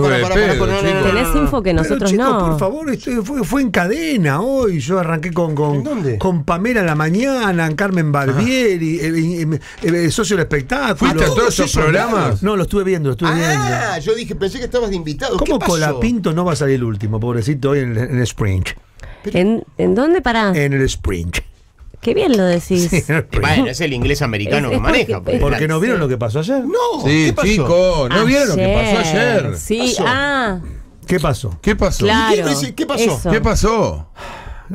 pará, pará, Tenés info que Pero, nosotros chicos, no. por favor, esto fue, fue en cadena hoy. Yo arranqué con, con, con Pamela en la mañana, Carmen Barbieri, eh, eh, eh, eh, socio del espectáculo. ¿Fuiste a todos esos programas? No, lo estuve viendo, lo estuve viendo. Ah, yo dije, pensé que estabas de invitado. ¿Cómo. Colapinto no va a salir el último, pobrecito, hoy en, el- en el Spring? ¿En, en dónde parás? En el Spring. Qué bien lo decís. Sí. Bueno, es el inglés americano Es- que es maneja. porque- pues. Porque no vieron Sí. lo que pasó ayer. No, Sí, ¿qué pasó? chicos, ¿no vieron lo que pasó ayer? Sí, ¿Qué pasó? ah, ¿Qué pasó? ¿Qué pasó? claro. ¿Qué- qué pasó? eso. ¿Qué pasó?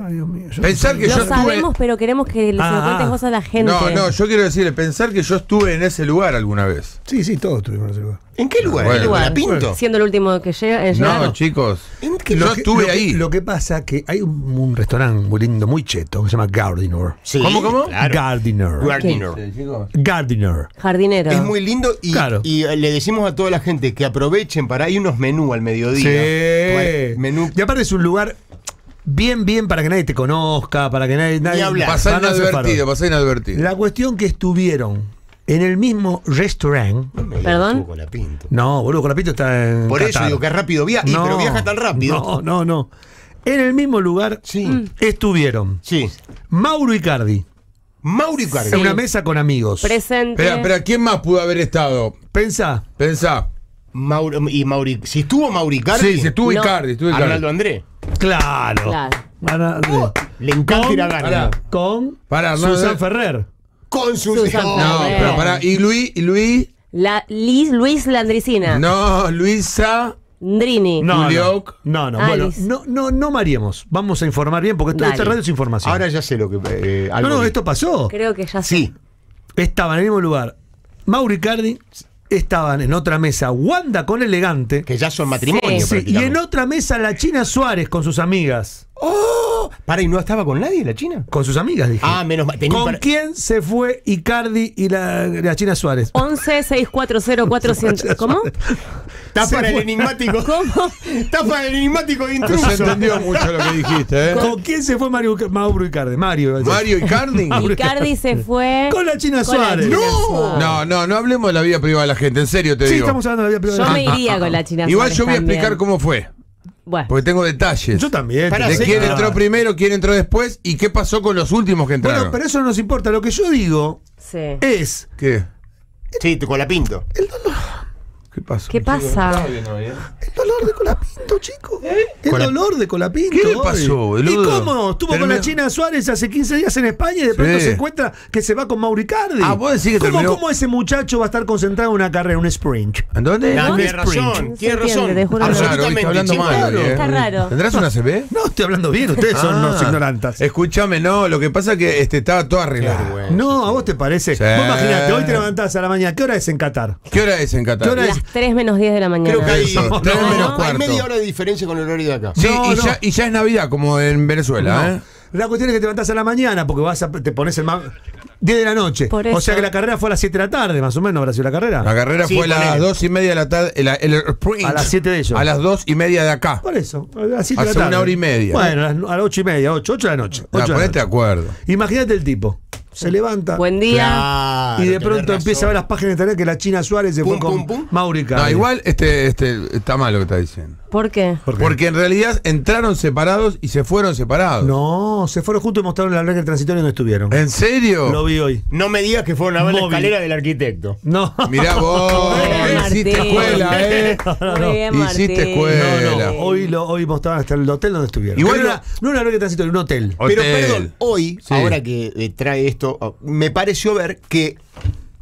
Ay, Dios mío. yo- Pensar que Lo yo estuve. sabemos, pero queremos que se Ah, lo cuentes ah. vos a la gente. No, no, yo quiero decirle, pensar que yo estuve en ese lugar alguna vez. Sí, sí, todos estuvimos en ese lugar. ¿En qué lugar? Bueno, ¿En Igual, Colapinto? Siendo el último que llega. No, chicos. ¿En qué- Yo Lo que- estuve lo que- ahí. Lo que pasa que hay un, un restaurante muy lindo, muy cheto, que se llama Gardiner. Sí, ¿Cómo, cómo? Claro. Gardiner. Gardiner. Gardiner. Jardinero. Es muy lindo y, Claro. y, eh, le decimos a toda la gente que aprovechen para hay unos menú al mediodía. Sí. Menú. Y aparte es un lugar bien, bien para que nadie te conozca, para que nadie. nadie hablar. Pasá no inadvertido, pasá inadvertido. La cuestión que estuvieron en el mismo restaurante. ¿Perdón? No, boludo, Colapito está en. Por eso Qatar. digo que rápido viaja. Y, pero viaja tan rápido. No, no, no. En el mismo lugar Sí. Mm. estuvieron Sí. Mauro Icardi Mauri Cardi. en una mesa con amigos. Presente. Espera, espera, ¿quién más pudo haber estado? Pensá. Pensá. Mauro, y Mauri. Si estuvo Mauri Cardi. Sí, se estuvo No. Icardi, estuvo Icardi. Arnaldo André. Claro. Claro. Ana- Le encanta Con- ir a ganar. Con Arnaldo. Susan Ferrer. Con sus Susan no, No, Ferrer. pero pará. ¿Y Luis? ¿Y Luis? La Liz, Luis Landricina. No, Luisa. Ndrini. No, Julioc. no, no, no. Alice. Bueno, no, no, no mariemos. Vamos a informar bien porque esto, esta radio es información. Ahora ya sé lo que. eh, no, algo no, esto pasó. Creo que ya sé. Sí. Estaban en el mismo lugar. Mauro Icardi estaban en otra mesa Wanda con elegante. Que ya son matrimonio. Sí, y en otra mesa la China Suárez con sus amigas. ¡Oh! Para, ¿y no estaba con nadie la China? Con sus amigas, dije. Ah, menos mal. Tenía ¿Con para- quién se fue Icardi y la, la China Suárez? 11 640 400. ¿Cómo? Para el enigmático. ¿Cómo? Está para el enigmático de No se intruso. entendió mucho lo que dijiste, ¿eh? ¿Con quién se fue Mario, Mauro Icardi? Mario. Mario Icardi. Icardi se fue. Con la China con la Suárez. China ¡No! Suárez. No, no, no hablemos de la vida privada de la gente, en serio te Sí, digo. estamos hablando de la vida Yo privada. me iría con la China Igual Suárez yo voy a también. explicar cómo fue, Bueno, porque tengo detalles. Yo también. Para de sí, quién ah. entró primero, quién entró después y qué pasó con los últimos que entraron. Bueno, pero eso no nos importa. Lo que yo digo sí. es ¿Qué? Sí, con la pinto. ¿Qué pasó? ¿Qué pasa? el dolor de Colapinto, chico. El Cola- dolor de Colapinto. ¿Qué le pasó, ¿Y cómo? Estuvo con la China Suárez hace 15 días en España y de pronto Sí. se encuentra que se va con Mauricardi. Ah, vos decís que ¿Cómo, terminó- ¿Cómo ese muchacho va a estar concentrado en una carrera, un sprint? ¿En dónde? No, un tiene razón. Tiene razón. Raro, Absolutamente. está hablando mal. ¿eh? Está raro. ¿Tendrás una CB? No, estoy hablando bien. Ustedes son Ah. unos ignorantes. Escúchame, no, lo que pasa es que este, estaba todo arreglado. No, ¿a vos te parece? Sí. Vos imaginate, hoy te levantás a la mañana. ¿Qué hora es en Qatar? ¿Qué hora es en Qatar? ¿Qué hora es? Las 3 menos 10 de la mañana. Creo que hay, no, no, menos hay media hora de diferencia con el horario de acá. Sí, No, y, no. Ya, y ya es Navidad, como en Venezuela, No. ¿eh? La cuestión es que te levantás a la mañana porque vas a, te pones el ma- 10 de la noche. Por O sea que la carrera fue a las 7 de la tarde, más o menos, habrá sido la carrera. La carrera Sí, fue a las ponele. dos y media de la tarde, el, el sprint. A las siete de ellos. A las dos y media de acá. Por eso, a las 7 de la Hace tarde. una hora y media. Bueno, a las, a las 8 y media, 8, 8 de la noche. No, 8 de la ponete de acuerdo. Imagínate el tipo. Se levanta Buen día. Claro, y de pronto empieza a ver las páginas de internet que la China Suárez se Pum, fue con pum, pum. Maurica. No, igual este, este, está mal lo que está diciendo. ¿Por qué? ¿Por qué? Porque en realidad entraron separados y se fueron separados. No, se fueron juntos y mostraron la regla transitoria donde estuvieron. ¿En serio? Lo vi hoy. No me digas que fueron a ver la Móvil. escalera del arquitecto. No. Mirá vos, bien, hiciste Martín. escuela, ¿eh? Muy bien, Hiciste escuela. No, no, Vela. hoy, lo, hoy mostraban hasta el hotel donde estuvieron. Igual Pero no- era- no una regla transitoria, un hotel. Pero Hotel. perdón, hoy, Sí. ahora que eh, trae esto, oh, me pareció ver que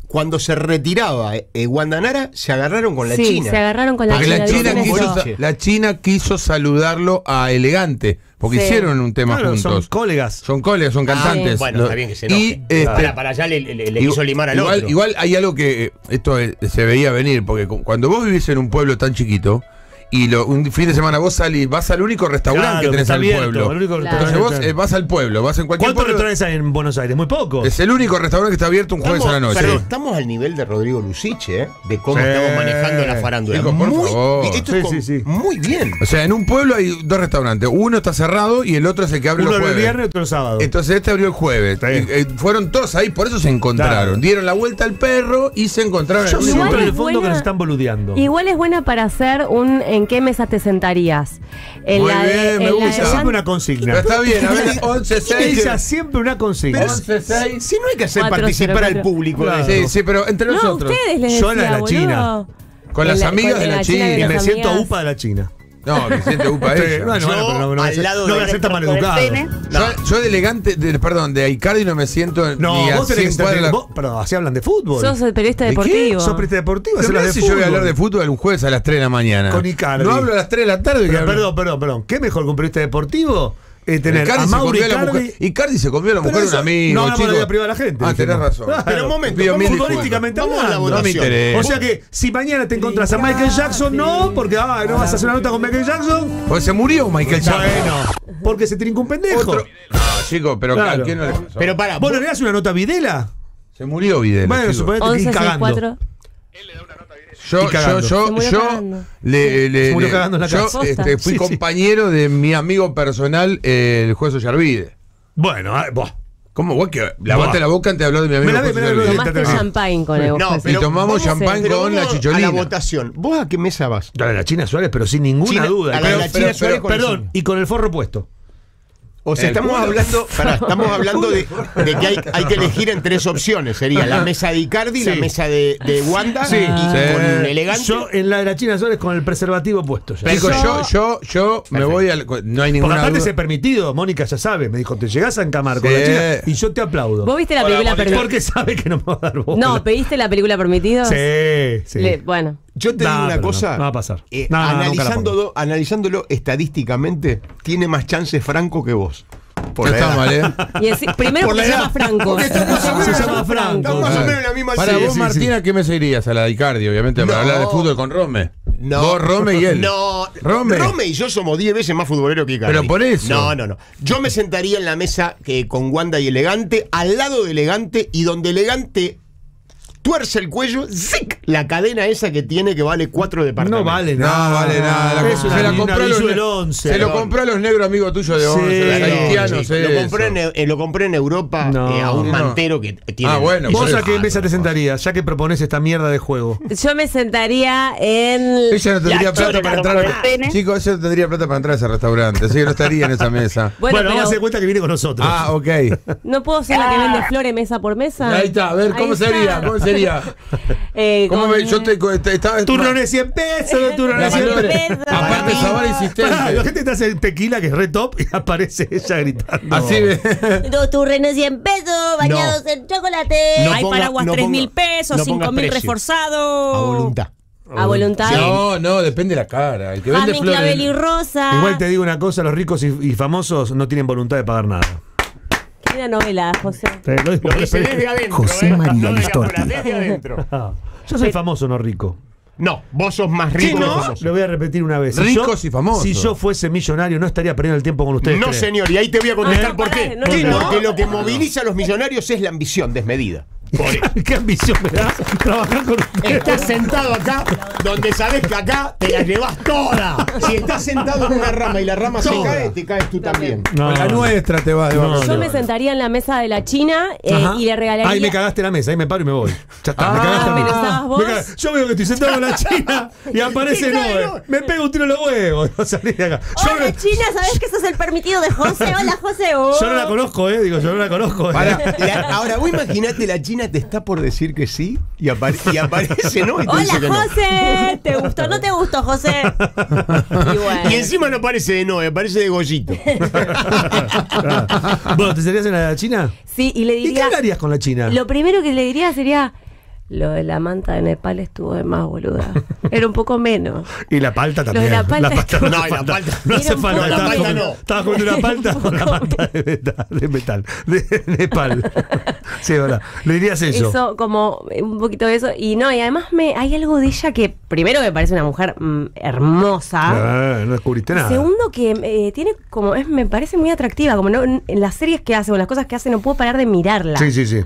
cuando se retiraba eh, Guandanara, se agarraron con la sí, China. se agarraron con la Porque la China. Quiso, la China quiso saludarlo a Elegante, porque Sí. hicieron un tema Claro, son juntos. colegas. Son colegas, son cantantes. sí. Bueno, está bien que se enoje. Y este, para, para allá le, le- quiso limar al igual, otro. igual hay algo que eh, esto eh, se veía venir, porque cu- cuando vos vivís en un pueblo tan chiquito y lo- un fin de semana vos salís, vas al único restaurante Claro, que tenés al abierto, pueblo. el único Claro. Entonces vos eh, vas al pueblo, vas en cualquier ¿Cuántos restaurantes hay en Buenos Aires? Muy pocos. Es el único restaurante que está abierto un jueves a la noche. Perdón, estamos al nivel de Rodrigo Luciche, ¿eh? De cómo Sí. estamos manejando la farándula. Chicos, por muy, favor. esto Sí, es con- sí, sí. muy bien. O sea, en un pueblo hay dos restaurantes. Uno está cerrado y el otro es el que abre Uno los el jueves. viernes y otro el sábado. Entonces este abrió el jueves. Y, eh, fueron todos ahí, por eso se encontraron. Claro. Dieron la vuelta al perro y se encontraron. Yo el siento en el fondo que nos están boludeando. Igual es buena para hacer un ¿en qué mesa te sentarías? En Muy la de- bien, me en la de gusta. Ella Juan- siempre una consigna. Pero está bien, a ver, 11, 6. Ella siempre una consigna. Pero 11, 6. si no hay que hacer Cuatro, participar cero, al cuatro. público Claro. de Sí, sí, pero entre No, nosotros. ustedes les Yo en la de decía, la China. Con En las la- amigas con de la China China. de Y me siento amigas. upa de la China. No, me siente upa Sí, ella. bueno, bueno, pero no voy a al ser- lado no voy de a ser tan maleducado. pene. Yo, yo de elegante, de- perdón, de Icardi no me siento No, ni a vos tenés que 100 ser. cuadras. vos- Pero así hablan de fútbol. Sos el periodista ¿De qué? deportivo. Sos periodista deportivo, Pero las de si yo voy a hablar de fútbol un jueves a las 3 de la mañana. Con Icardi. No hablo a las 3 de la tarde. que Pero, hablo- perdón, perdón, perdón. ¿Qué mejor que un periodista deportivo? Eh, tener Icardi a se Mauri comió a la Icardi. mujer. Icardi se comió a la mujer de un amigo. No de la vida privada de la gente. Ah, tenés razón. Claro. Pero un momento, vamos mil Futbolísticamente Vamos a la. No votación. interesa. O sea que si mañana te encontrás a Michael Jackson, no, porque ah, no vas a hacer una nota con Michael Jackson. Pues se murió Michael Jackson. Bueno, porque se trinca un pendejo. Otro. No, chico, pero Claro. ¿a quién no le pasó? Pero para, ¿Vos no le das una nota a Videla? se murió Videla. Bueno, suponete que 11 ir cagando. 64. Yo, Y yo, yo, yo cagando. le, le- le- la yo, este, fui Sí, sí. compañero de mi amigo personal, eh, el juez Ollarvide. Bueno, ah, buah. ¿Cómo? Vos que lavaste Buah. la boca antes de hablar de mi amigo Tomaste Ah. champagne con el No, pero Y tomamos champán pero con la chicholina. A la votación. ¿Vos a qué mesa vas? A la de la China Suárez, pero sin ninguna China- duda. a la de Pero- la pero- China Suárez pero- con perdón, y con el forro puesto. O sea, estamos culo. hablando, estamos hablando de, de que hay, hay que elegir en tres opciones. Sería la mesa de Icardi, la Sí. mesa de, de Wanda Sí. y Sí. con elegante. Yo en la de la China Suárez con el preservativo puesto ya. Chicos, Yo- yo, yo, me Perfecto. voy al. No hay Porque ninguna aparte duda. es permitido, Mónica ya sabe, me dijo, te llegás a encamar con la China y yo te aplaudo. ¿Vos viste la película permitida? Porque sabe que no me va a dar bola. No, ¿pediste la película permitida? Sí, sí. Le- bueno. Yo te digo una cosa. no, no va a pasar. eh, analizándolo, analizándolo estadísticamente, tiene más chances Franco que vos. Por está edad. mal, ¿eh? Y primero Por porque la se edad. llama Franco. Porque está más o menos- Se llama Franco. Está más o menos en la misma Para sí, vos, sí, Martina, ¿qué mesa irías? A la de Icardi, obviamente, para No. hablar de fútbol con Rome. No. Vos, Rome y él. No, Rome. Rome. y yo somos 10 veces más futboleros que Icardi. Pero por eso. No, no, no. Yo me sentaría en la mesa que con Wanda y Elegante, al lado de Elegante, y donde Elegante tuerce el cuello, ¡zic! La cadena esa que tiene que vale cuatro departamentos. No vale No, nada. vale nada. La se la compró a los, del 11. se lo compró a los negros amigos tuyos de Sí, 11, los haitianos. Sí, lo, compré en, eh, lo compré en Europa No. eh, a un No. mantero que tiene. Ah, bueno, ¿Vos a qué mesa te sentarías, ya que propones esta mierda de juego? Yo me sentaría en. Ella no tendría La plata para entrar. el pene. Chicos, ella no tendría plata para entrar a ese restaurante, así que no estaría en esa mesa. Bueno, Bueno, vamos a hacer cuenta que viene con nosotros. Ah, ok. no puedo ser la que vende flores mesa por mesa. Ahí está, a ver. ¿Cómo sería? Eh, ¿Cómo con- me, yo te, te- estaba. Turno de 100 pesos, turno de La 100 valore. pesos. Aparte, Zavala insistente. Pará, la gente te hace tequila que es re top y aparece ella gritando. Así ve. Dos turrenos 100 pesos, bañados en chocolate. No Hay ponga- paraguas no 3 ponga- mil pesos, no 5 pongas mil reforzados. A voluntad. A voluntad. No, no, depende de la cara. El que vende clavel y flores. rosa. Igual te digo una cosa, los ricos y, y famosos no tienen voluntad de pagar nada. Novela, José. Te lo digo Lo dice desde adentro. José eh, María no de Listorti. afuera, desde adentro. Ah, Yo soy famoso, no rico. No, vos sos más rico que famoso. Lo voy a repetir una vez. Si Ricos yo- y famosos. Si yo fuese millonario, no estaría perdiendo el tiempo con ustedes. No, tres. señor, y ahí te voy a contestar Ah, por pará, qué. no, Sí, no. Porque lo que moviliza a los millonarios es la ambición desmedida. ¿Qué ambición me da trabajar con ustedes? Estás sentado acá, donde sabes que acá te la llevas toda. Si estás sentado en una rama y la rama se Toda. cae, te caes tú también. No. La nuestra te va de No. Yo no, me sentaría en la mesa de la China eh, Ajá. y le regalaría. Ahí me cagaste la mesa, ahí me paro y me voy. Ya está, me Ah, cagaste la pero mesa. estabas vos. Me caga- Yo veo que estoy sentado en la China y aparece. ¿no? Me pego un tiro en los huevos. No salí de acá. Yo, Hola, no- China, ¿sabes que ese es el permitido de José? Hola, José. Oh. yo no la conozco, eh. Digo, yo no la conozco. eh. Pará. La- ahora, vos imaginate, la China te está por decir que sí y, apare- y aparece, ¿no? Y te dice que Hola, no. José. ¿Te gustó o no te gustó, José? Y bueno. Y encima no aparece de no, aparece de Gollito. bueno, ¿te serías en la China? Sí, y le ¿Y qué diría. hablarías con la China? Lo primero que le diría sería. Lo de la manta de Nepal estuvo de más, boluda. Era un poco menos. Y la palta Lo de también. la palta estuvo- no, No, hace y la palta- No hace falta. la palta no. Estabas comiendo una palta con la poco palta de metal. De metal. De Nepal. Sí, verdad. Le dirías eso. Eso, como un poquito de eso. Y no, y además me hay algo de ella que, primero, me parece una mujer mm, hermosa. Ah, no descubriste nada. Segundo, que eh, tiene como, es, me parece muy atractiva. Como no, en las series que hace o las cosas que hace, no puedo parar de mirarla. Sí, sí, sí.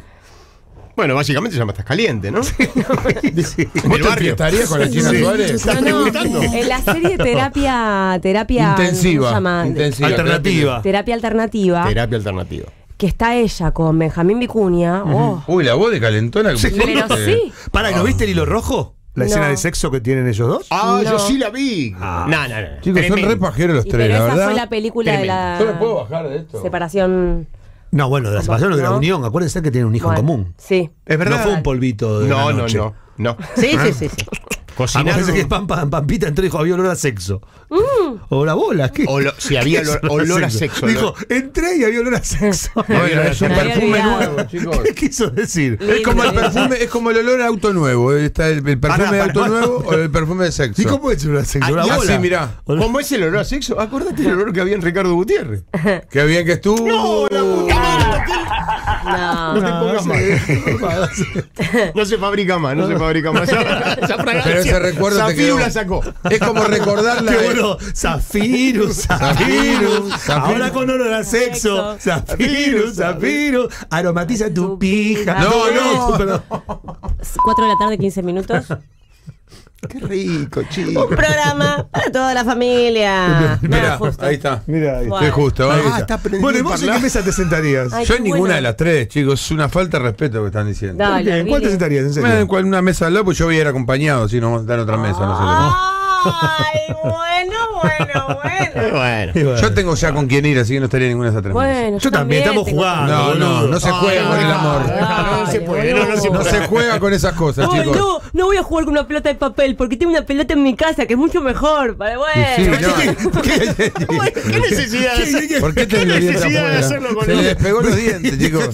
Bueno, básicamente se llama Estás Caliente, ¿no? Sí. ¿Vos te enfiestarías con la China Sí. Suárez? ¿Estás No, no, preguntando? en la serie terapia, terapia Intensiva, ¿cómo se llama? intensiva. Alternativa. Terapia alternativa, Terapia alternativa. que está ella con Benjamín Vicuña. oh, Uy, la voz de calentona que Sí. pero sí. Para, ¿y no viste el hilo rojo? La No. escena de sexo que tienen ellos dos. Ah, No. yo sí la vi. Ah. No, no, no. Chicos, son Tremendo. re pajeros los Y tres, pero la esa verdad. fue la película de la Yo me puedo bajar de esto. separación. No, bueno, de la separación o de la ¿No? unión. Acuérdense que tienen un hijo Bueno, en común. Sí. Es verdad. No fue un polvito de No, la no, noche. no, no. Sí, sí, sí, sí. Cocinar. Acuérdense que Pam, Pam- Pampita entró y dijo, había olor a sexo. O la bola, ¿qué? Olo- si había olor, olor a sexo. Dijo, entré y había olor a sexo. Bueno, es un perfume nuevo, chicos. ¿Qué quiso decir? Es como el perfume, es como el olor a auto nuevo. Está el, el perfume de auto nuevo o el perfume de sexo. ¿Y cómo es olor a sexo? Ah, ¿Una y bola? así, mirá. ¿Cómo es el olor a sexo? Acordate del olor que había en Ricardo Gutiérrez. Qué bien que estuvo. No, la puta No. No te pongas mal. No se fabrica más, no se fabrica más. Esa, esa fragancia. Pero ese recuerdo te Zafiru quedó. la sacó. Es como recordar la. Qué bueno, Zafirus, ahora con olor a sexo, Zafirus, Zafirus, aromatiza tu pija. No, no. pero- 4 de la tarde, 15 minutos. Qué rico, chico. Un programa para toda la familia. Justo. ahí está. Mira, ahí. Estoy justo. ahí Ah, está. está aprendiendo Bueno, ¿y vos en qué mesa te sentarías? Ay, Yo en ninguna bueno. de las tres, chicos. Es una falta de respeto que están diciendo. Dale, ¿En cuál te sentarías, en serio? cual- una mesa al lado, pues yo voy a ir acompañado, si no vamos a estar en otra mesa. No sé. Ay, bueno, bueno, bueno. Bueno. Yo tengo ya con quién ir, así que no estaría ninguna de esas tres. Bueno, Yo también, estamos jugando. No, no, no se juega con el amor. No, no se puede, no, no se puede. se juega con esas cosas, chicos. no, no voy a jugar con una pelota de papel porque tengo una pelota en mi casa que es mucho mejor. Para, bueno. Sí, no. ¿Qué necesidad hacer? ¿Por qué te ¿Qué necesidad de hacerlo con Se él? le despegó los dientes, chicos.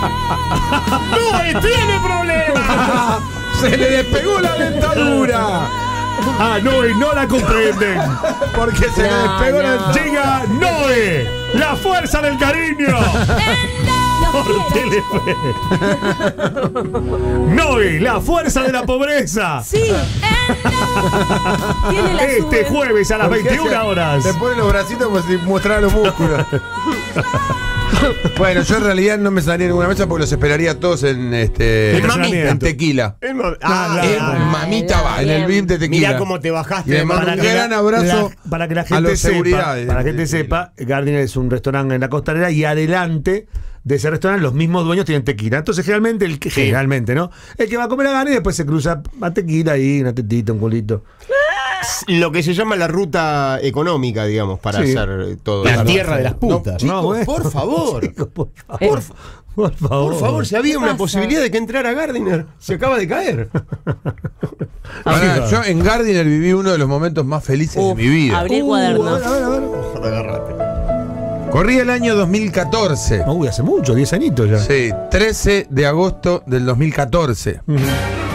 ¡No, tiene problemas! Se le despegó la dentadura. Ah, no, y no la comprenden. Porque se le despegó no. la Llega Noé, la fuerza del cariño. Por Telefe. Noé, la fuerza de la pobreza. Sí. Tiene la Este sube. jueves a las 21 horas. Se pone los bracitos como si mostrara los músculos. bueno, yo en realidad no me saldría en ninguna mesa porque los esperaría a todos en este En estacionamiento. en tequila. Ah, En Ah, mamita va, en el. VIP de tequila. Mirá cómo te bajaste le mando un gran abrazo la- para que la a gente los sepa, para que la gente sepa, Gardiner es un restaurante en la costanera y adelante de ese restaurante los mismos dueños tienen tequila. Entonces generalmente el que generalmente, ¿no? El que va a comer a Gardiner después se cruza a tequila ahí, una tetita, un culito. Lo que se llama la ruta económica, digamos, para Sí. hacer todo. La eso. tierra de las putas. Chicos, bueno. por favor. Chicos, por favor. Eh. Por, fa- por favor. Por favor, si había una pasa? posibilidad de que entrara Gardiner, se acaba de caer. Yo en Gardiner viví uno de los momentos más felices de mi vida. Abrí el Uh, cuaderno. a ver, a ver, a ver. Corría el año 2014. Uy, hace mucho, 10 añitos ya. Sí, 13 de agosto del 2014.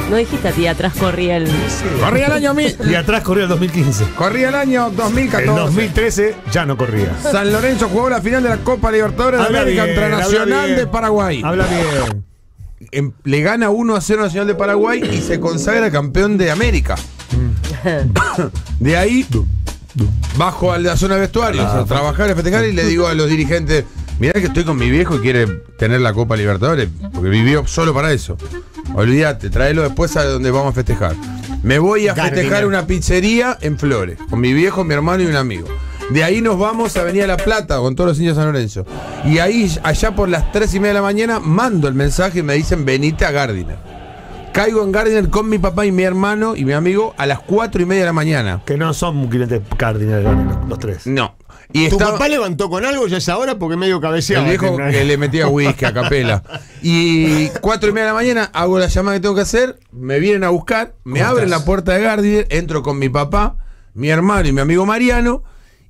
No dijiste a ti, atrás corría el. Corría el año mil- Y atrás corría el 2015. Corría el año En 2014. 2013 ya no corría. San Lorenzo jugó la final de la Copa Libertadores de Habla América bien, contra habla Nacional bien. de Paraguay. Habla bien. Em- le gana 1 a 0 Nacional de Paraguay y se consagra campeón de América. de ahí bajo a la zona de vestuarios a trabajar, a festejar y le digo a los dirigentes, mirá que estoy con mi viejo y quiere tener la Copa Libertadores, porque vivió solo para eso. Olvídate, tráelo después a donde vamos a festejar. Me voy a Gardiner. festejar una pizzería en Flores, con mi viejo, mi hermano y un amigo. De ahí nos vamos a Avenida La Plata con todos los niños de San Lorenzo. Y ahí, allá por las 3 y media de la mañana, mando el mensaje y me dicen, venite a Gardiner. Caigo en Gardiner con mi papá y mi hermano y mi amigo a las 4 y media de la mañana. Que no son clientes Cardinal los, los tres. No. Y ¿Tu estaba papá levantó con algo ya es ahora? Porque medio el cabeceaba. viejo que le metía whisky a capela. Y 4 y media de la mañana hago la llamada que tengo que hacer, me vienen a buscar, me abren la puerta de Gardiner, entro con mi papá, mi hermano y mi amigo Mariano.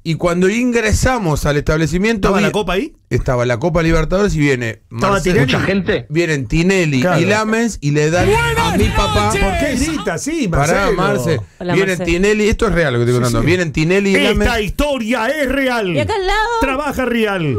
Y cuando ingresamos al establecimiento. ¿Estaba vi- la copa ahí? Estaba la Copa Libertadores y viene. ¿Estaba Marcelo- Tinelli? Mucha gente. Vienen Tinelli Claro. y Lamens y le dan a mi papá. ¿Por qué grita Pará? Marce. Hola, Vienen Marce. Tinelli, esto es real lo que estoy contando. sí. Vienen Tinelli y Esta historia es real. Y acá al lado. Trabaja real.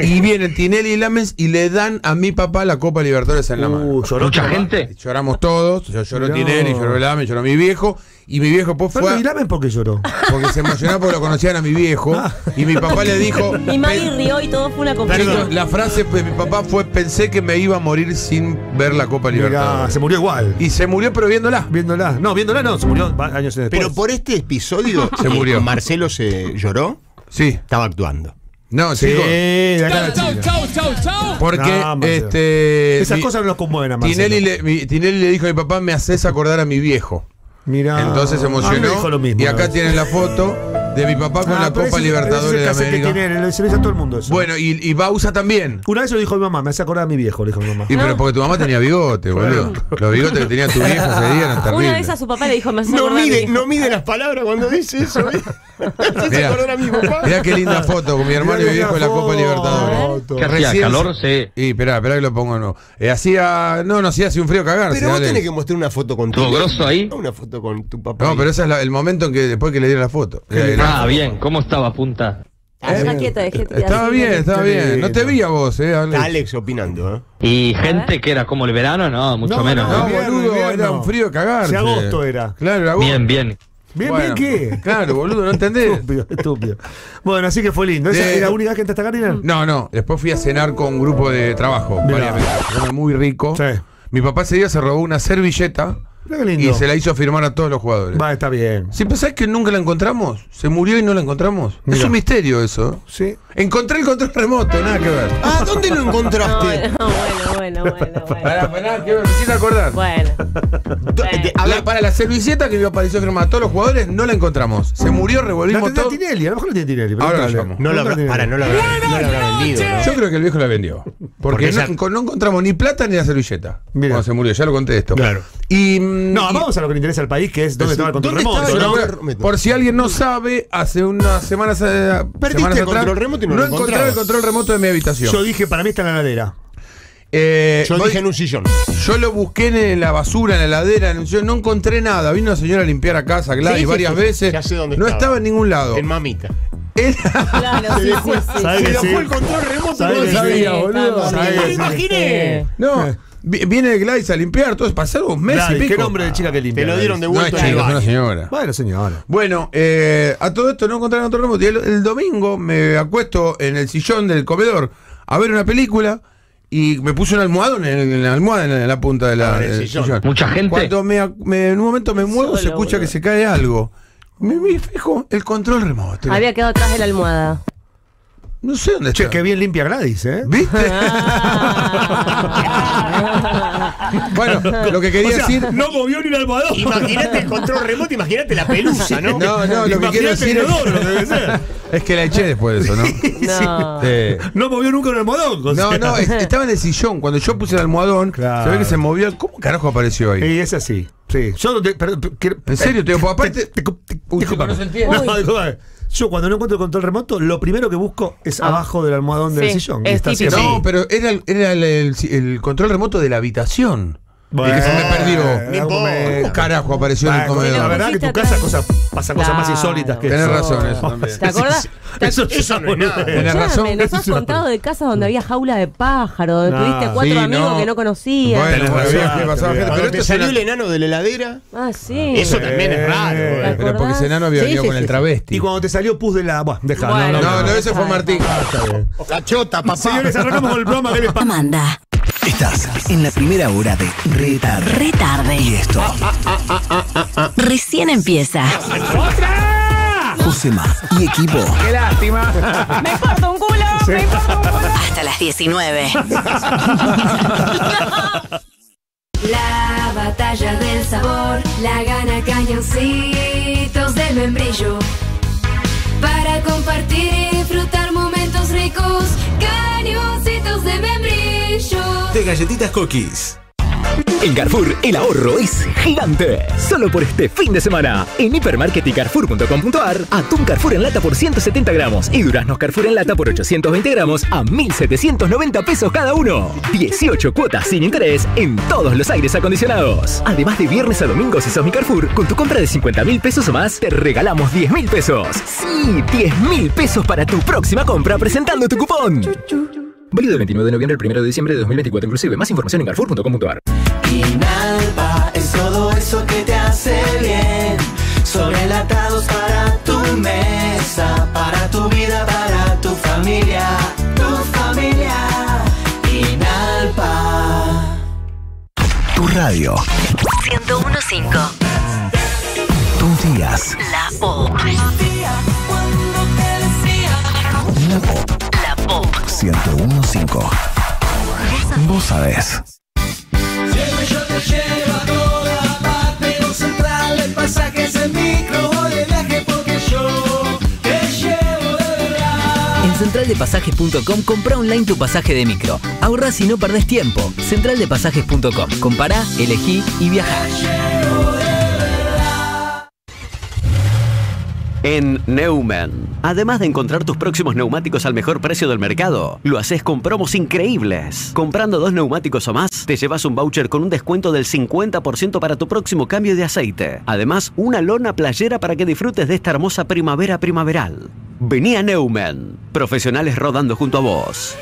Y vienen Tinelli y Lamens y le dan a mi papá la Copa Libertadores en la mano. Uh, lloró Mucha gente. Lloramos todos, yo lloró No. Tinelli, lloró Lamens, lloró mi viejo. Y mi viejo pues fue. ¿y Lamen por qué lloró? Porque se emocionaba porque lo conocían a mi viejo. Y mi papá le dijo. Mi "Pen- rió y todo fue una confusión. la frase de mi papá fue: Pensé que me iba a morir sin ver la Copa Mirá, Libertadores. se murió igual. Y se murió, pero viéndola. Viéndola. No, viéndola no, se murió años después. Pero por este episodio Se murió. Marcelo se lloró, Sí. estaba actuando. No, Sí, de acá a la China. Porque No, Marcelo. este. Esas mi- cosas no nos conmueven a Marcelo. Tinelli le, mi- Tinelli le dijo a mi papá: Me haces acordar a mi viejo. Mirá. Entonces se A mí me emocionó. dijo lo mismo, y una acá vez. tienen la foto de mi papá con Ah, la Copa ese- Libertadores ese es el de que América. tiene, le- se le dice a todo el mundo eso. Bueno, y, y Bausa también. Una vez lo dijo a mi mamá, me hace acordar a mi viejo, le dijo a mi mamá. Y pero porque tu mamá tenía bigote, boludo. Los bigotes que tenía tu viejo ese día eran Una terribles. vez a su papá le dijo, me hace No acordar a mi mide, hijo". no mide las palabras cuando dice eso. ¿eh? Se Mirá. acordó a mi papá. Mirá qué linda foto con mi hermano y mi viejo en la Copa. Libertadores. ¿Qué hacía? Recién- ¿Calor? Sí. Y esperá, esperá que lo pongo nuevo. Eh, hacía. No, no, sí, hacía un frío cagarse. Pero vos dale. tenés que mostrar una foto con tu ¿Estuvo grosso ahí? No, Una foto con tu papá. No, pero ese es la- el momento en que después que le dieron la foto. Ah, bien. ¿Cómo estaba, punta? Ah, deja quieto, deja quieto. Estaba Así, bien, estaba bien. No te vi a vos, eh. Alex. Está Alex opinando, ¿eh? ¿Y gente que era como el verano? No, mucho No, menos. No, ¿no? Invierno, boludo, invierno. era un frío de cagarse. Si agosto era. Claro, era agosto. Bien, bien. Bien, Bueno, bien, ¿qué? Claro, boludo, no entendés. Estúpido, estúpido. Bueno, así que fue lindo. ¿Esa De- es la única vez que entraste a? No, no. Después fui a cenar con un grupo de trabajo. Mirá. Varias veces. Comí muy rico. Sí. Mi papá ese día se robó una servilleta Mirá qué lindo. y se la hizo firmar a todos los jugadores. Va, está bien. Si pensás que nunca la encontramos, se murió y no la encontramos. Es un misterio eso. Sí. Encontré el control remoto, nada que ver. Ah, ¿dónde lo encontraste? no, bueno, bueno, bueno, Pará, bueno. pará, que me quise acordar. Bueno. Do- de- A a ver, ver, para la servilleta que apareció firmada a todos los jugadores, no la encontramos. Se murió, La revolvimos tendrá todo. Tinelli, a lo mejor la tiene Tinelli. Ahora lo llamo. no lo habrá, a no lo habrá, no lo habrá vendido, ¿no? Yo creo que el viejo la vendió. Porque, Porque no, esa- no encontramos ni plata ni la servilleta. Mira. Cuando se murió, ya lo conté esto. Claro. Y, mm, No, y- vamos a lo que le interesa al país, que es dónde estaba el control ¿Dónde remoto. estaba Yo el ¿no? no- control remoto? por si alguien no sabe, hace unas semanas, eh, Perdiste semanas el atrás, control remoto y no lo encontré el control remoto de mi habitación. Yo dije, para mí está en la heladera. Eh, Yo voy- dije en un sillón. yo lo busqué en la basura, en la heladera, en un- yo no encontré nada. Vino una señora a limpiar a casa, Gladys, Sí, sí, varias sí. veces. Ya sé dónde no estaba. estaba en ningún lado. En mamita. Claro, sí, sí, sí. ¿Sabes Se sí? fue el control remoto. ¿Sabes no sabía, sí? boludo. estamos ¿sabes bien. que Me sí? imaginé. no, vi- viene Gladys a limpiar, todos pasaron un mes y Gladys, pico. ¿Qué nombre de chica que limpia? Te lo dieron de No es vuelta el chica, es una señora. Bueno, señora. Bueno, eh, a todo esto no encontraron otro remoto. Y el, el domingo me acuesto en el sillón del comedor a ver una película y me puse un almohadón en, en la almohada en la, en la punta de la, el del sillón. Mucha gente. Cuando me, ac- me- en un momento me muevo, se escucha que se cae algo. Me, me fijo el control remoto. Había quedado atrás de la almohada. No sé dónde está. Che, qué bien limpia Gladys, ¿eh? ¿Viste? bueno, lo que quería O sea, decir. no movió ni un almohadón. Imagínate el control remoto, imagínate la pelusa, ¿no? No, no, lo que quiero decir es, es que la eché después de eso, ¿no? No. Eh, No movió nunca un almohadón. o No, sea. no, es- estaba en el sillón. Cuando yo puse el almohadón, Claro. se ve que se movió. ¿Cómo carajo apareció ahí? Y es así. Sí. Yo no te. pero- pero- quiero- ¿En serio? Te digo, aparte- te- te- no se entiende. No. Yo cuando no encuentro el control remoto, lo primero que busco es Ah. abajo del almohadón del sillón. es Y está No, pero era, el, era el, el- el control remoto de la habitación. El que se me perdió. ¿Cómo carajo apareció en el Ah, La comedor? verdad que en tu casa cosa, pasa cosas más insólitas que Tenés eso. razón, eso también. ¿Te acordás? Eso, Eso no es nada. Tenés razón. Nos Eso has contado de casas donde había jaula de pájaro, donde tuviste cuatro Sí, amigos no. que no conocías. Bueno, pasaba gente, pero te salió una- el enano de la heladera, Ah, sí. eso también es raro. Eh. Pero porque ese enano había Sí, venido sí, con el travesti. Y cuando te salió pus de la. Buah, deja. Bueno, no, no, No, no. no, ese fue Martín. Está bien. La chota, papá. Señores, arrancamos con el programa que les. Amanda. Estás en la primera hora de Retarde. Retarde. Y esto, Recién empieza. Josema y equipo Me importa un culo, me importa un culo. Hasta las 19. La batalla del sabor la gana cañoncitos de membrillo. Para compartir y disfrutar momentos ricos, cañoncitos de galletitas cookies. En Carrefour, el ahorro es gigante. Solo por este fin de semana. En hipermarket y carrefour.com.ar, atún Carrefour en lata por 170 gramos y duraznos Carrefour en lata por 820 gramos a 1,790 pesos cada uno. 18 cuotas sin interés en todos los aires acondicionados. Además de viernes a domingo si sos mi Carrefour, con tu compra de 50 mil pesos o más, te regalamos 10 mil pesos. Sí, 10 mil pesos para tu próxima compra presentando tu cupón. Válido del 29 de noviembre al 1 de diciembre de 2024 inclusive. Más información en carrefour.com.ar. Inalpa es todo eso que te hace bien. Son enlatados para tu mesa, para tu vida, para tu familia, tu familia. Inalpa. Tu radio. 1015. Tus días. La Pop. La Pop. La Pop. 1015. Vos sabés. Siempre yo en centraldepasajes.com compra online tu pasaje de micro. Ahorras y no perdés tiempo. Centraldepasajes.com. Compará, elegí y viajá. En Neumann, además de encontrar tus próximos neumáticos al mejor precio del mercado, lo haces con promos increíbles. Comprando dos neumáticos o más, te llevas un voucher con un descuento del 50% para tu próximo cambio de aceite. Además, una lona playera para que disfrutes de esta hermosa primavera primaveral. Vení a Neumann, profesionales rodando junto a vos.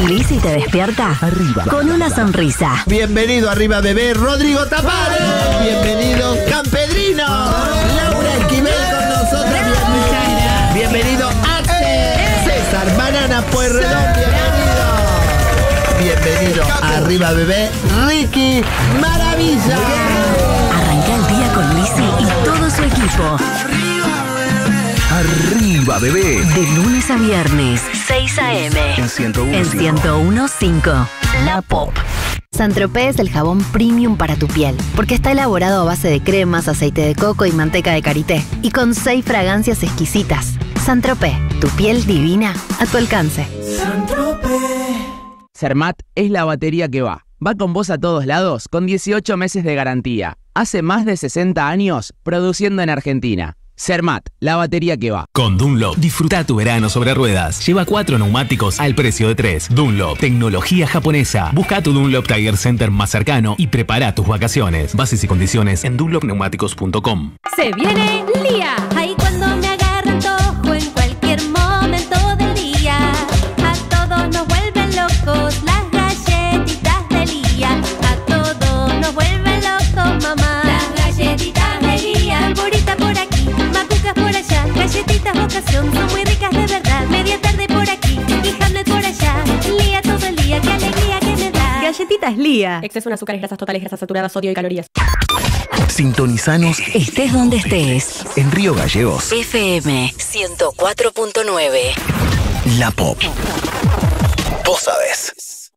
Y Lizzy te despierta Arriba. con una sonrisa. Bienvenido arriba bebé Rodrigo Tapare. Bienvenido Campedrino. Laura Esquivel con nosotros. Bienvenido. Bienvenido Axel. César Banana Pueyrredón. Bienvenido. Bienvenido arriba bebé Ricky Maravilla. Arranca el día con Lizzy y todo su equipo. Arriba, bebé. De lunes a viernes, 6 a.m. En 101. En 101.5. La Pop. Saint-Tropez es el jabón premium para tu piel, porque está elaborado a base de cremas, aceite de coco y manteca de karité, y con seis fragancias exquisitas. Saint-Tropez, tu piel divina a tu alcance. Cermat es la batería que va. Va con vos a todos lados con 18 meses de garantía. Hace más de 60 años produciendo en Argentina. Cermat, la batería que va. Con Dunlop, disfruta tu verano sobre ruedas. Lleva cuatro neumáticos al precio de tres. Dunlop, tecnología japonesa. Busca tu Dunlop Tire Center más cercano y prepara tus vacaciones. Bases y condiciones en dunlopneumáticos.com. Se viene Lía. Da. Galletitas Lía. Exceso en azúcares, grasas totales, grasas saturadas, sodio y calorías. Sintonizanos Estés donde estés. en Río Gallegos. FM 104.9. La Pop. Vos sabés.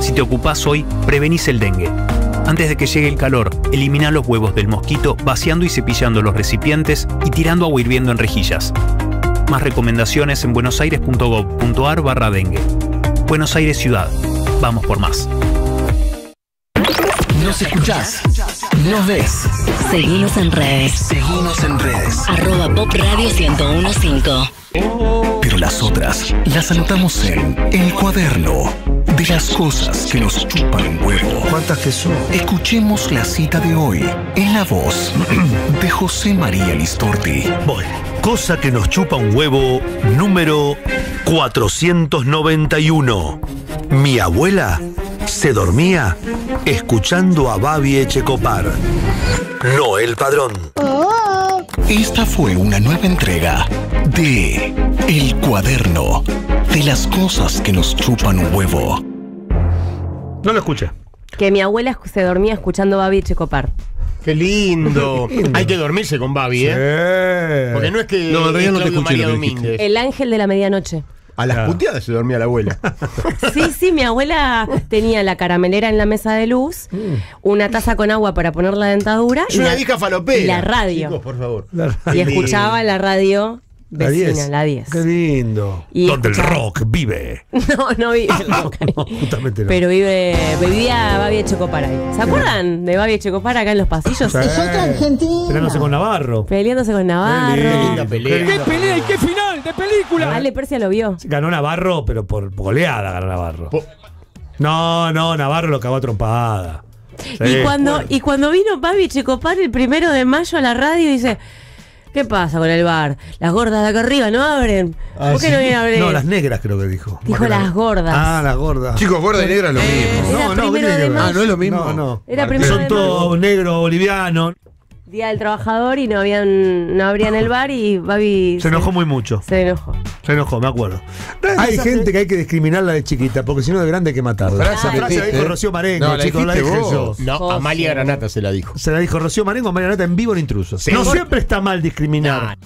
Si te ocupás hoy, prevenís el dengue. Antes de que llegue el calor, elimina los huevos del mosquito vaciando y cepillando los recipientes y tirando agua hirviendo en rejillas. Más recomendaciones en buenosaires.gov.ar barra dengue. Buenos Aires Ciudad. Vamos por más. Nos escuchás. Nos ves. Seguimos en redes. Seguimos en redes. Arroba Pop Radio 1015. Pero las otras las anotamos en el cuaderno de las cosas que nos chupan un huevo. ¿Cuántas que son? Escuchemos la cita de hoy en la voz de José María Listorti. Voy. Cosa que nos chupa un huevo número 491. Mi abuela se dormía escuchando a Babi Echecopar. No el padrón. Esta fue una nueva entrega de El cuaderno de las cosas que nos chupan un huevo. No lo escuché. Que mi abuela se dormía escuchando Babi Checopar. Qué lindo. Hay que dormirse con Babi, ¿eh? Porque no es que. No, en realidad no te escuché María. Domínguez. El ángel de la medianoche. A las puteadas se dormía la abuela. Sí, sí, mi abuela tenía la caramelera en la mesa de luz, una taza con agua para poner la dentadura Es y una la, vieja falopera. y la radio. Chicos, por favor. y escuchaba la radio La Vecina, 10. la 10. Qué lindo. Y Donde el rock vive. No, no vive el rock ahí. Justamente no. Pero vive, vivía Babi Echecopar ahí. ¿Se acuerdan de Babi Echecopar acá en los pasillos? Sí. Peleándose con Navarro. Peleándose con Navarro. Qué linda pelea. ¿Qué pelea y qué final de película? Ale Persia lo vio. Ganó Navarro, pero por goleada ganó Navarro. No, no, Navarro lo cagó a trompada. Y cuando, y cuando vino Babi Checopar el primero de mayo a la radio, dice: ¿Qué pasa con el bar? Las gordas de acá arriba no abren. Ah, ¿Por qué sí. no vienen a abrir? No, las negras creo que dijo. Dijo las gordas. Ah, las gordas. Chicos, gorda y negra es lo mismo. Era No, no, mayo. Ah, no es lo mismo. No, no. Era primero Son todos negros bolivianos. Día del Trabajador y no habían no abrían el bar y Babi Se enojó muy mucho. se enojó. Se enojó, me acuerdo. Hay gente que hay que discriminarla de chiquita, porque si no de grande hay que matarla. Frase frase la dijo Rocío Marengo, No, la chicos, la dijiste dije vos. yo. No, Amalia Granata se la dijo. Se la dijo Rocío Marengo, María Nata en vivo en intruso. Sí. no siempre está mal discriminar.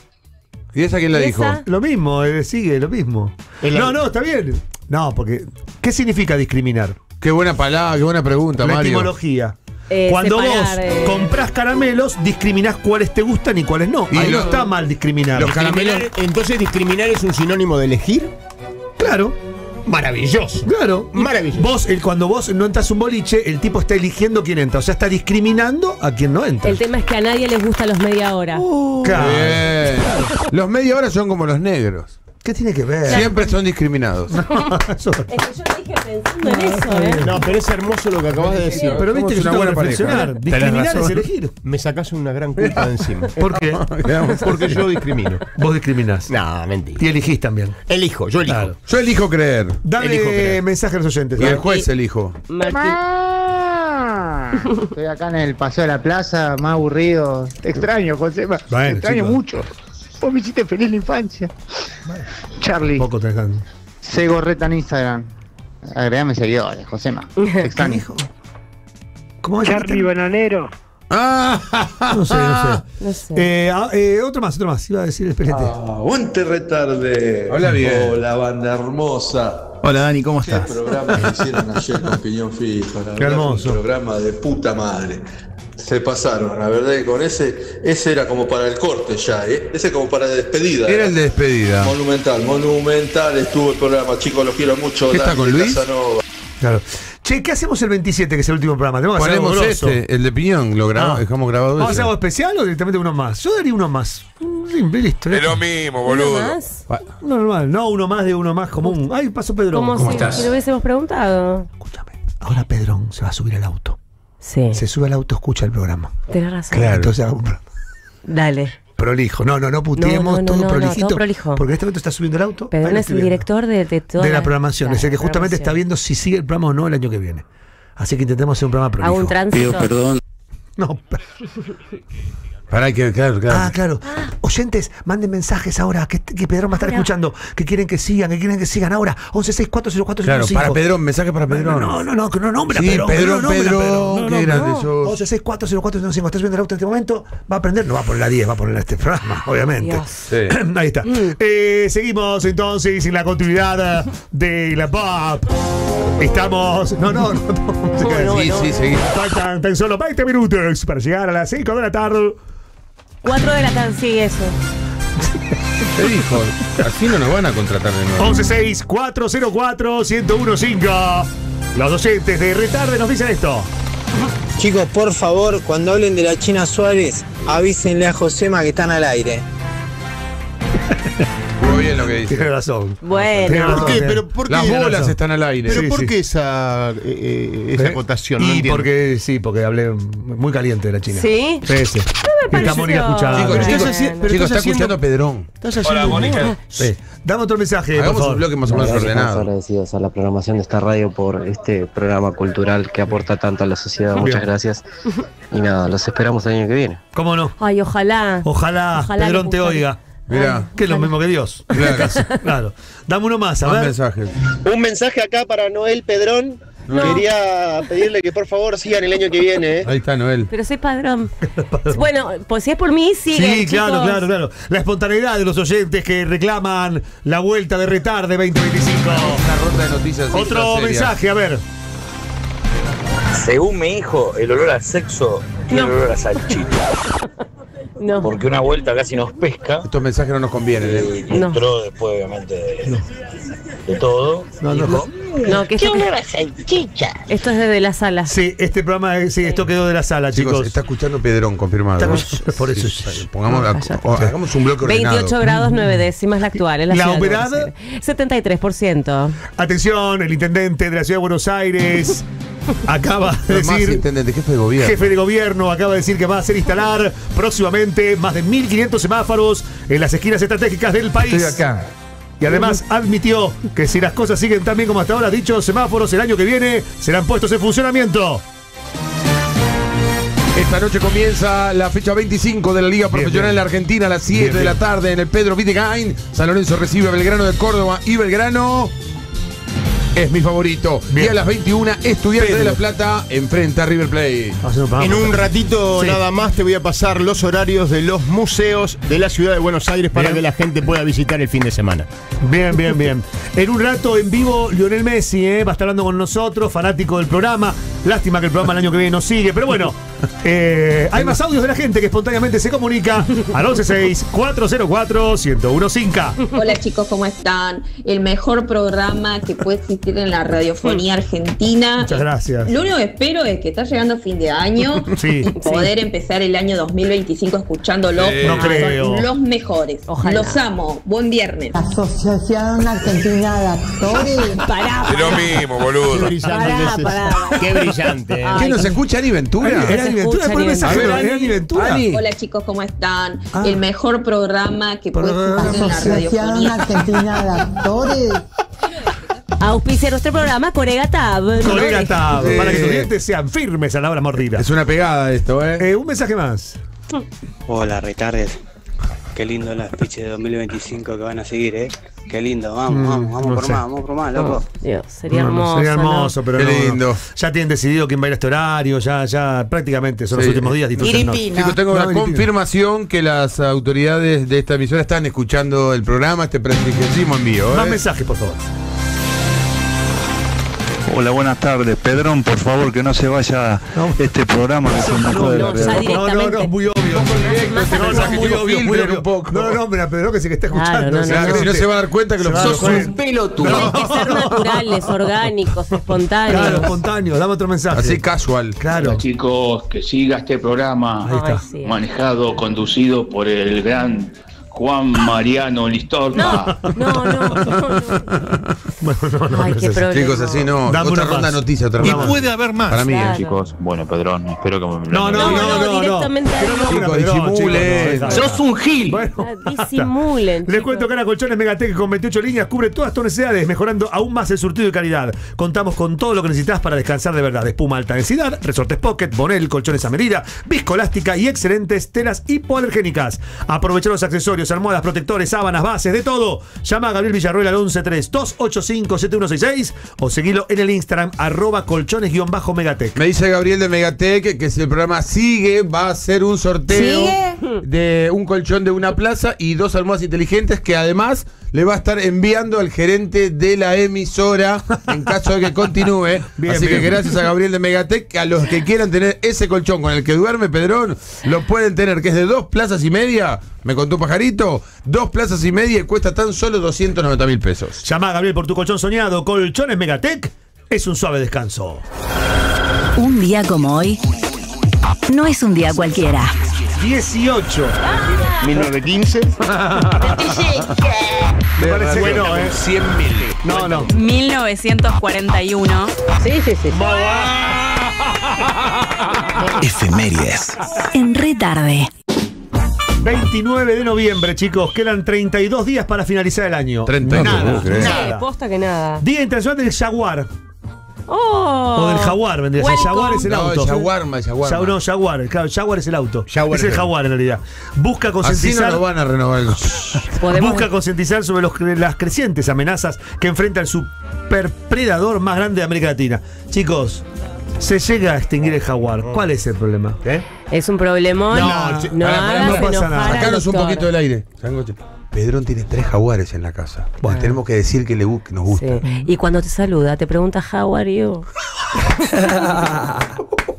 ¿Y esa quién la ¿Y dijo? esa? Lo mismo, eh, sigue, lo mismo. No, no, está bien. No, porque. ¿Qué significa discriminar? Qué buena palabra, qué buena pregunta, La Mario. etimología. Eh, Cuando separar, vos eh. comprás caramelos, discriminás cuáles te gustan y cuáles no. Y Ahí no los- está mal discriminar. Discriminar- entonces discriminar es un sinónimo de elegir. Claro. Maravilloso. Claro. Maravilloso. Vos, el, cuando vos no entras un boliche, el tipo está eligiendo quién entra. O sea, está discriminando a quien no entra. El tema es que a nadie les gusta los media hora. Claro. Bien. Los media hora son como los negros. ¿Qué tiene que ver? Siempre son discriminados. Eso- Es que yo lo dije pensando en eso, ¿eh? No, pero es hermoso lo que acabas de decir. Pero viste que es una buena reflexionar. Discriminar es elegir. Me sacás una gran culpa de encima. ¿Por qué? Porque yo discrimino. Vos discriminás. No, mentira. Y eligís también. Elijo, yo elijo. Claro. Yo elijo creer. Dale Elijo creer. mensaje a los oyentes. Y el juez elijo. Estoy acá en el Paseo de la Plaza, más aburrido. Te extraño, José. Bueno, te extraño mucho. Vos me hiciste feliz la infancia. Charlie, Poco te dejan. Segorreta en Instagram. Agregame seguidores, Josema. Te extraño. ¿Cómo es? Charlie Bananero. Ah, No sé, no sé. No sé. Eh, ah, eh, otro más, otro más. Iba a decir el pelete. Aguante retarde. Hola, bien. Hola, banda hermosa. Hola Dani, ¿cómo Qué estás? programa que hicieron ayer con Piñón Fijo. La verdad, hermoso. Un programa de puta madre. Se pasaron, la verdad que con ese, ese era como para el corte ya, ¿eh? Ese como para despedida. Era el de despedida. Monumental, monumental estuvo el programa, chicos, los quiero mucho. ¿Qué está con Luis? Casanova. Claro. Che, ¿qué hacemos el 27, que es el último programa? Tenemos que Ponemos este, el de Piñón, lo grabamos, Ah. dejamos grabado ¿Vamos a hacer algo especial o directamente uno más? Yo daría uno más. Simple, listo. Es lo mismo, boludo. más? Normal, no uno más de uno más común. Ay, pasó Pedrón. Como si, si lo hubiésemos preguntado. Ahora Pedrón se va a subir al auto. Sí. Se sube al auto, escucha el programa. Tenés razón. Entonces hago un Dale. prolijo. No, no, no puteemos No, no, no, todo no, no, prolijito. todo prolijo. Porque en este momento está subiendo el auto. Pedrón es estoy el viendo. director de, de toda de la programación. es el que justamente está viendo si sigue el programa o no el año que viene. Así que intentemos hacer un programa prolijo. Hago un tránsito. Pido perdón. No, Pará, que, claro, claro. Ah, claro. Oyentes, manden mensajes ahora que, que Pedrón va a estar Ahora. escuchando, que quieren que sigan, que quieren que sigan ahora. 116404 Claro, para Pedrón, mensaje para Pedrón. No, no, no, que no nombra Sí, qué grande no. sos. 116404 Estás subiendo el auto en este momento. Va a aprender, no va a poner la 10, va a poner este programa, obviamente. Dios. Sí. Ahí está. Eh, seguimos entonces en la continuidad de la pop. Estamos. No, no, no. no, Sí, sí, seguimos. Faltan tan solo 20 minutos para llegar a las 5 de la tarde. Cuatro de la tarde, sí, eso. Te dijo, así no nos van a contratar de nuevo. 116404-1015. Los docentes de retarde nos dicen esto. Chicos, por favor, cuando hablen de la China Suárez, avísenle a Josema que están al aire. Muy bien lo que dice. Tiene razón. Bueno. Tiene razón, ¿Por qué? Pero ¿por qué Las tiene bolas razón? están al aire. Pero Sí, ¿por sí. qué esa, eh, eh, esa ¿Eh? acotación? No y entiendo. porque sí, porque hablé muy caliente de la China. ¿Sí? Sí, sí. Pareció- está Mónica escuchando. Chicos, Pero chicos, estás haci- pero chicos, estás está haciendo- escuchando Pedrón. Estás haciendo humor. Sí. Dame otro mensaje, por Hagamos favor. un bloque más o menos ordenado. agradecidos a la programación de esta radio por este programa cultural que aporta tanto a la sociedad. Muchas Bien. gracias. Y nada, los esperamos el año que viene. ¿Cómo no? Ay, ojalá. Ojalá, Ojalá Pedrón que te oiga. Mirá. Que es lo mismo que Dios. Claro. claro. Dame uno más, a Más ver. mensajes. Un mensaje acá para Noel Pedrón. Quería pedirle que por favor sigan el año que viene. ¿eh? Ahí está Noel. Pero soy padrón. bueno, pues si es por mí, Sí, sigue. claro, claro, claro. La espontaneidad de los oyentes que reclaman la vuelta de retarde 2025. Una ronda de noticias. Otro mensaje, a ver. Según mi hijo, el olor a sexo tiene No. olor a salchicha. No. porque una vuelta casi nos pesca. Estos mensajes no nos convienen. ¿eh? Y entró después, obviamente, de, de todo. No, no, Dijo, No, que ¿Qué esto, olor a salchicha? esto es desde la sala. Sí, este programa, eh, sí, esto quedó de la sala, Chicos, chicos. está escuchando Pedrón, confirmado. Está ¿no? por eso. Sí, pongamos, o- hagamos un bloque ordenado. 28 grados 9 décimas la actual. En la, La Aires. 73%. Atención, el intendente de la ciudad de Buenos Aires acaba de No, más decir. intendente, jefe de gobierno. Jefe de gobierno acaba de decir que va a hacer instalar próximamente más de 1.500 semáforos en las esquinas estratégicas del país. Estoy acá. Y además admitió que si las cosas siguen tan bien como hasta ahora, dichos semáforos el año que viene serán puestos en funcionamiento. Esta noche comienza la fecha 25 de la Liga Profesional bien. en la Argentina a las 7 Bien, de la tarde en el Pedro Vitegain. San Lorenzo recibe a Belgrano de Córdoba y Belgrano es mi favorito. Bien. Y a las 21, Estudiantes Pedro. de La Plata enfrenta a River Plate. En un ratito Sí. nada más te voy a pasar los horarios de los museos de la ciudad de Buenos Aires para Bien. que la gente pueda visitar el fin de semana. Bien, bien, bien. En un rato en vivo, Lionel Messi ¿eh? va a estar hablando con nosotros, fanático del programa. Lástima que el programa el año que viene no sigue, pero bueno. eh, hay más audios de la gente que espontáneamente se comunica al 116-404-1015. Hola chicos, ¿cómo están? El mejor programa que puede existir en la radiofonía argentina. Muchas gracias. Lo único que espero es que está llegando fin de año Sí. y poder empezar el año 2025 escuchándolo. Sí. No porque creo. Son los mejores. Ojalá. Los amo. Buen viernes. Asociación Argentina de Actores. Pará, Es lo mismo, Qué boludo. brillante Pará, pará. Qué brillante. eh. Ay, ¿Qué nos escucha Ani Ventura? Era Ani Ventura, mensaje, era Ventura. Hola chicos, ¿cómo están? Ah. El mejor programa que puede existir en la Asociación radiofonía. Argentina de Actores. Auspicia nuestro programa Corega Tab. ¿no? Colega Tab, Sí. para que tus dientes sean firmes a la hora mordida. Es una pegada esto, ¿eh? Eh, un mensaje más. Hola, retardes. Qué lindo las pitches de 2025 que van a seguir, ¿eh? Qué lindo. Vamos, Mm, vamos, vamos no por sé. más, vamos por más, loco. Dios, sería No, hermoso. Sería ¿no? hermoso, pero Qué no, no. lindo. Ya tienen decidido quién va a ir a este horario, ya, ya prácticamente son los últimos días. Chicos, tengo No, la confirmación que las autoridades de esta emisora están escuchando el programa, este prestigiosísimo envío. Más ¿eh? mensajes, por favor. Hola, buenas tardes. Pedrón, por favor, que no se vaya este programa que el mejor de la no. No, no, no, es muy obvio. No, no. No, no, mira, Pedro que se que está Claro, escuchando. no, o sea, no, Claro, no. si no se va a dar cuenta que lo sos un pelotudo. Tienen que ser naturales, orgánicos, espontáneos. Claro, espontáneo, dame otro mensaje. Así casual. Claro. Hola chicos, que siga este programa Ahí está. Ay, sí. manejado, conducido por el gran Juan Mariano Listorta. No, no, no, no. Bueno, no, no, Ay, qué. Chicos, así no. Dame otra una ronda de noticias, otra Y ronda. puede haber más. Para mí. Claro. Chicos, bueno, Pedrón, espero que me No, no, no, No, directamente Chicos, disimulen. ¡Sos un gil! Bueno. Disimulen. Les cuento que ahora Colchones Megatec con 28 líneas cubre todas tus necesidades, mejorando aún más el surtido y calidad. Contamos con todo lo que necesitas para descansar de verdad. Espuma alta densidad, resortes pocket, bonel, colchones a medida, viscoelástica y excelentes telas hipoalergénicas. Aprovecha los accesorios, almohadas, protectores, sábanas, bases, de todo. Llama a Gabriel Villarroel al 113-285-7166 o seguilo en el Instagram arroba colchones-megatec. Me dice Gabriel de Megatec que si el programa sigue, va a ser un sorteo ¿Sigue? de un colchón de una plaza y dos almohadas inteligentes que además le va a estar enviando al gerente de la emisora en caso de que continúe. Bien, Así bien. que gracias a Gabriel de Megatec, a los que quieran tener ese colchón con el que duerme Pedrón, lo pueden tener, que es de dos plazas y media. Me contó Pajarito, dos plazas y media y cuesta tan solo 290 mil pesos. Llama a Gabriel por tu colchón soñado. Colchones Megatec es un suave descanso. Un día como hoy no es un día cualquiera. 18. 1915. Me parece que no, ¿eh? 100 mil. No, no. 1941. Sí, sí, sí. Efemérides. En retarde. 29 de noviembre, chicos. Quedan 32 días para finalizar el año. 32, Nada. Sí, nada. posta que nada. Día Internacional del Jaguar. Oh. O del Jaguar, vendría a ser. Welcome. Jaguar es el No, auto. el Jaguarma, el Jaguarma. Ja- no, Jaguar. Claro, Jaguar es el auto. Jaguar es el el- Jaguar en realidad. Busca no concientizar. lo van a renovar. el- Podemos- Busca concientizar sobre los- las crecientes amenazas que enfrenta el superpredador más grande de América Latina. Chicos, se llega a extinguir el jaguar. ¿Cuál es el problema? ¿Eh? Es un problemón. No, No, no pará, pará, hagas no pasa nada. Sacanos un poquito del aire. Pedrón tiene tres jaguares en la casa. Bueno, tenemos que decir que, le, que nos gusta. Sí. Y cuando te saluda, te pregunta, How are you?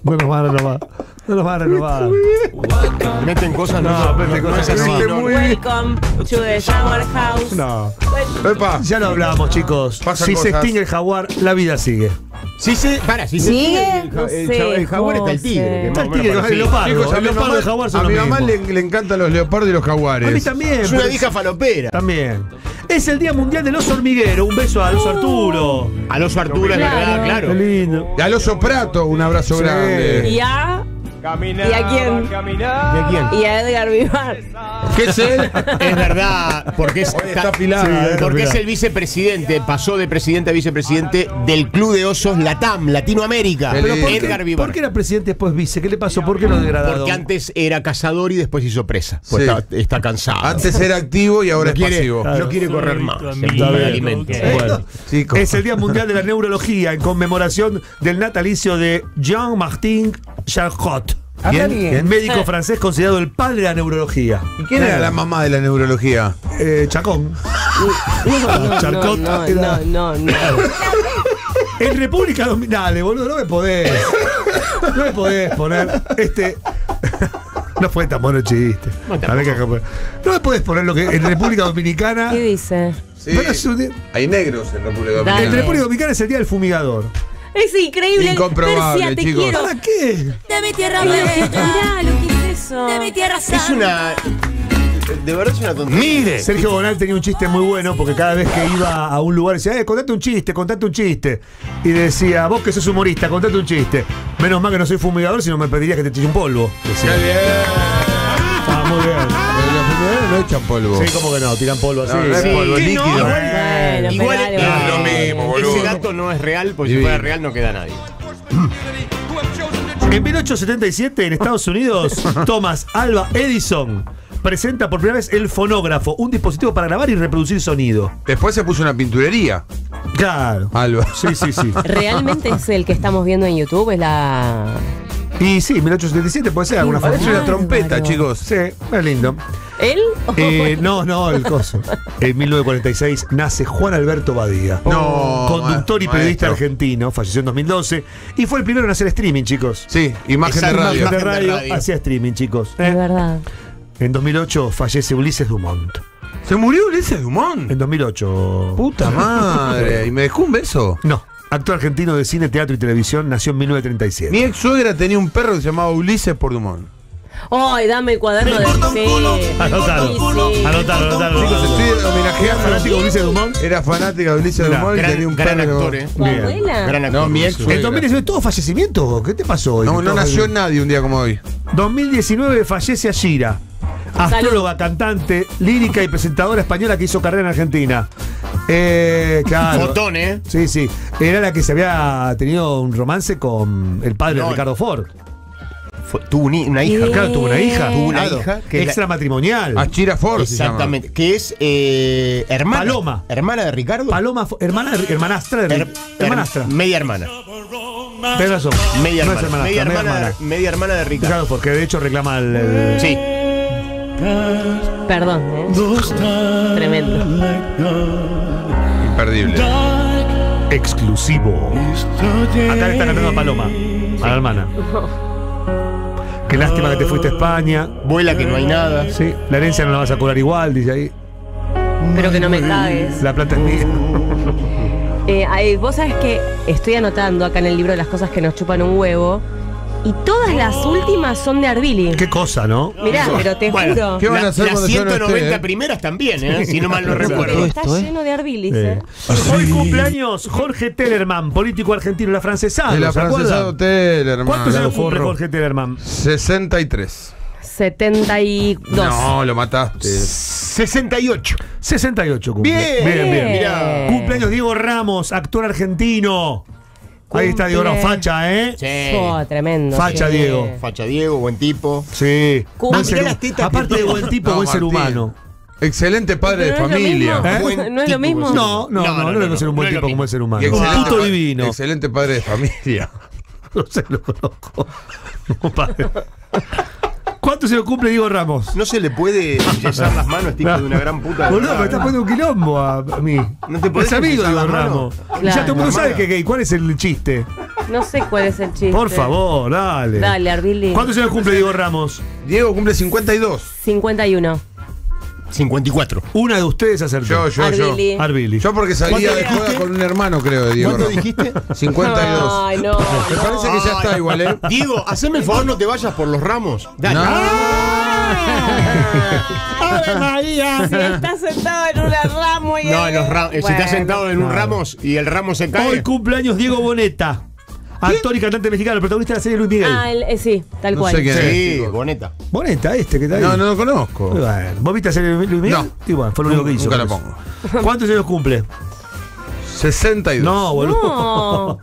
No nos va, no nos va. No los van a renovar. Meten cosas, no, meten no cosas así. Welcome to the Shower House. No. Epa. Ya lo hablábamos, chicos. Pasan si se cosas. extingue el jaguar, la vida sigue. Si se, para, si se ¿Sigue? el, No el, sé, el, el jaguar está el tigre. que Está el menos tigre, parecido. el leopardo. Chicos, a el mi leopardo mamá, y el jaguar son a lo mi mamá mismo. le, le encantan los leopardos y los jaguares. A mí también. Es una pero vieja falopera. También. Es el Día Mundial del Oso Hormiguero. Un beso al oso Arturo. A los Arturo es Claro. verdad, Qué claro. lindo. Y al oso Prato, un abrazo Sí. grande. ¿Y a? ¿Y a quién? ¿Y a quién? Y a Edgar Vivar. ¿Qué es él? Es verdad, porque es, Hoy está afilada, eh. porque es el vicepresidente, pasó de presidente a vicepresidente del Club de Osos Latam, Latinoamérica. Pero Pero ¿por qué, Edgar Vivar. ¿Por qué era presidente después vice? ¿Qué le pasó? ¿Por qué lo degradado? Porque antes era cazador y después hizo presa. Pues Sí. está, está cansado. Antes era activo y ahora no es quiere, pasivo. no quiere correr más. Bueno, es el Día Mundial de la Neurología en conmemoración del natalicio de Jean-Martin Charcot. ¿Quién? El ¿Quién? médico francés considerado el padre de la neurología. ¿Y quién era la mamá de la neurología? Eh, Chacón. No, Charcot no, era- no, no, no. En República Dominicana, boludo, no me podés. No me podés poner este. No fue tan bueno el chiste. A ver que acá- No me podés poner lo que en República Dominicana. ¿Qué dice? Sí. Bueno, es un día- Hay negros en República Dale. En Dominicana. República Dominicana es el día del fumigador. Es increíble. Incomprobable, Persia, te chicos. quiero. ¿Para qué? De mi tierra Mirá bella, lo que es eso. de mi tierra Es santa. una. De verdad es una tontería. Mire. Sergio Bonal tenía un chiste muy bueno porque cada vez que iba a un lugar decía, eh, contate un chiste, contate un chiste. Y decía, vos que sos humorista, contate un chiste. Menos mal que no soy fumigador, sino me pedirías que te tire un polvo. Decía. Qué bien. No echan polvo. Sí, como que no, tiran polvo así. No, no es Sí, polvo líquido. no, Bueno, Igual pero algo. lo mismo, boludo. Ese dato no es real, porque si Divino. fuera real no queda nadie. En 1877, en Estados Unidos, Thomas Alva Edison presenta por primera vez el fonógrafo, un dispositivo para grabar y reproducir sonido. Después se puso una pinturería. Claro. Alba. Sí, sí, sí. ¿Realmente es el que estamos viendo en YouTube? Es la. Y sí, 1877 puede ser alguna forma. una trompeta, chicos. Sí, es lindo. ¿Él? Eh, no, no, el coso. En 1946 nace Juan Alberto Badía. No, Conductor y periodista maestro. argentino, falleció en 2012. Y fue el primero en hacer streaming, chicos. Sí, imagen de radio. Imagen de radio. hacía streaming, chicos. Es Eh, verdad. En 2008 fallece Ulises Dumont. ¿Se murió Ulises Dumont? En 2008. Puta madre. ¿Y me dejó un beso? No. Actor argentino de cine, teatro y televisión, nació en 1937. Mi ex suegra tenía un perro que se llamaba Ulises por Dumont. ¡Ay, dame el cuaderno de sí. Anotalo. Anotalo, anotalo. Chicos, estoy homenajeando. fanático de Ulises Dumont? Era fanática de Ulises Dumont y gran- tenía un gran perro. actor, eh. ¿Tu Bien. abuela? Gran actor. No, mi ex En suegra. 2019, todo fallecimiento. ¿Qué te pasó hoy? No, no nació nadie un día como hoy. 2019 fallece Ashira, astróloga, cantante, lírica y presentadora española que hizo carrera en Argentina. Eh, claro. Botón, ¿eh? Sí, sí. Era la que se había tenido un romance con el padre de No. Ricardo Ford. Fue- tuvo una hija. Claro, tuvo una hija. Tuvo una Claro. hija que la- extramatrimonial. Achira Ford se llama. Exactamente. Que es eh, hermana. Paloma. Hermana de Ricardo. Paloma, hermana, de- hermanastra de Her- hermanastra. her- media hermana. Tenés razón. Media no hermana. es hermanastra, media, media hermana, hermana. media hermana de Ricardo. Ricardo Ford, que de hecho reclama el. el- Sí. Perdón, ¿eh? Tremendo. Imperdible. exclusivo. Acá le está cantando a Paloma, a la hermana. Qué lástima que te fuiste a España. Vuela que no hay nada. Sí, la herencia no la vas a cobrar igual, dice ahí. Pero que no me cagues. La plata es mía. Eh, vos sabés que estoy anotando acá en el libro las cosas que nos chupan un huevo. Y todas las últimas son de Arbili. Qué cosa, ¿no? Mirá, pero te Bueno, juro. ¿Qué van a La- hacer las cuando yo no 190 esté, eh? primeras también, ¿eh? si no mal no recuerdo. Está lleno de Arbilis, ¿eh? Hoy cumpleaños Jorge Tellerman, político argentino, la francesado. El ¿se afrancesado hermano. ¿Cuántos años cumple. Jorge Tellerman? 63. 72. No, lo mataste. 68. 68 cumple. Bien, bien, bien. mirá. Cumpleaños Diego Ramos, actor argentino. Ahí está Diego Cumple. facha, ¿eh? Sí. Oh, tremendo. Facha, sí. Diego. Facha Diego, buen tipo. Sí. Cumple. Buen ser- Ah, mirá las aparte de buen tipo, No, buen ser humano. Excelente padre de Pero no es lo familia. mismo. ¿Eh? No es lo tipo, mismo. sí. No, no, no, no, debe ser un buen no tipo como el ser humano. Excelente Puto divino. Excelente padre de familia. No se lo conozco. No, padre. ¿Cuánto se lo cumple Diego Ramos? No se le puede yesar las manos, tipo de una gran puta. Boludo, me estás poniendo un quilombo a, a mí. No te podés Es amigo Diego. Ramos. Claro. Ya todo el mundo sabe que gay. ¿Cuál es el chiste? No sé cuál es el chiste. Por favor, dale. Dale, Arbili. ¿Cuánto se lo cumple Diego Ramos? Diego cumple 52. 51. 54. Una de ustedes acertó. Yo, yo, yo. Arbili. Arbili. Yo porque salía ¿Cuánto de dijiste? con un hermano, creo, de Diego. ¿Cuánto Ramos. dijiste? 52. Ay, no. Me parece que ya está igual, ¿eh? Diego, haceme el favor, no te vayas por los ramos. Dale. No. ¡Ave María! Si estás sentado en una ramo y. No, en los ra- si Bueno. estás sentado en un ramos y el ramo se cae. Hoy cumpleaños Diego Boneta. Actor y cantante mexicano, protagonista de la serie Luis Miguel. Ah, el- eh, sí, tal No cual. sé quién es. Sí, chicos. boneta. Boneta, este que está ahí. No, no lo conozco. Muy bueno. ¿Vos viste la serie de Luis Miguel? No. Y bueno, fue lo único que hizo. Nunca la pongo. ¿Cuántos años cumple? 62. No, boludo. No.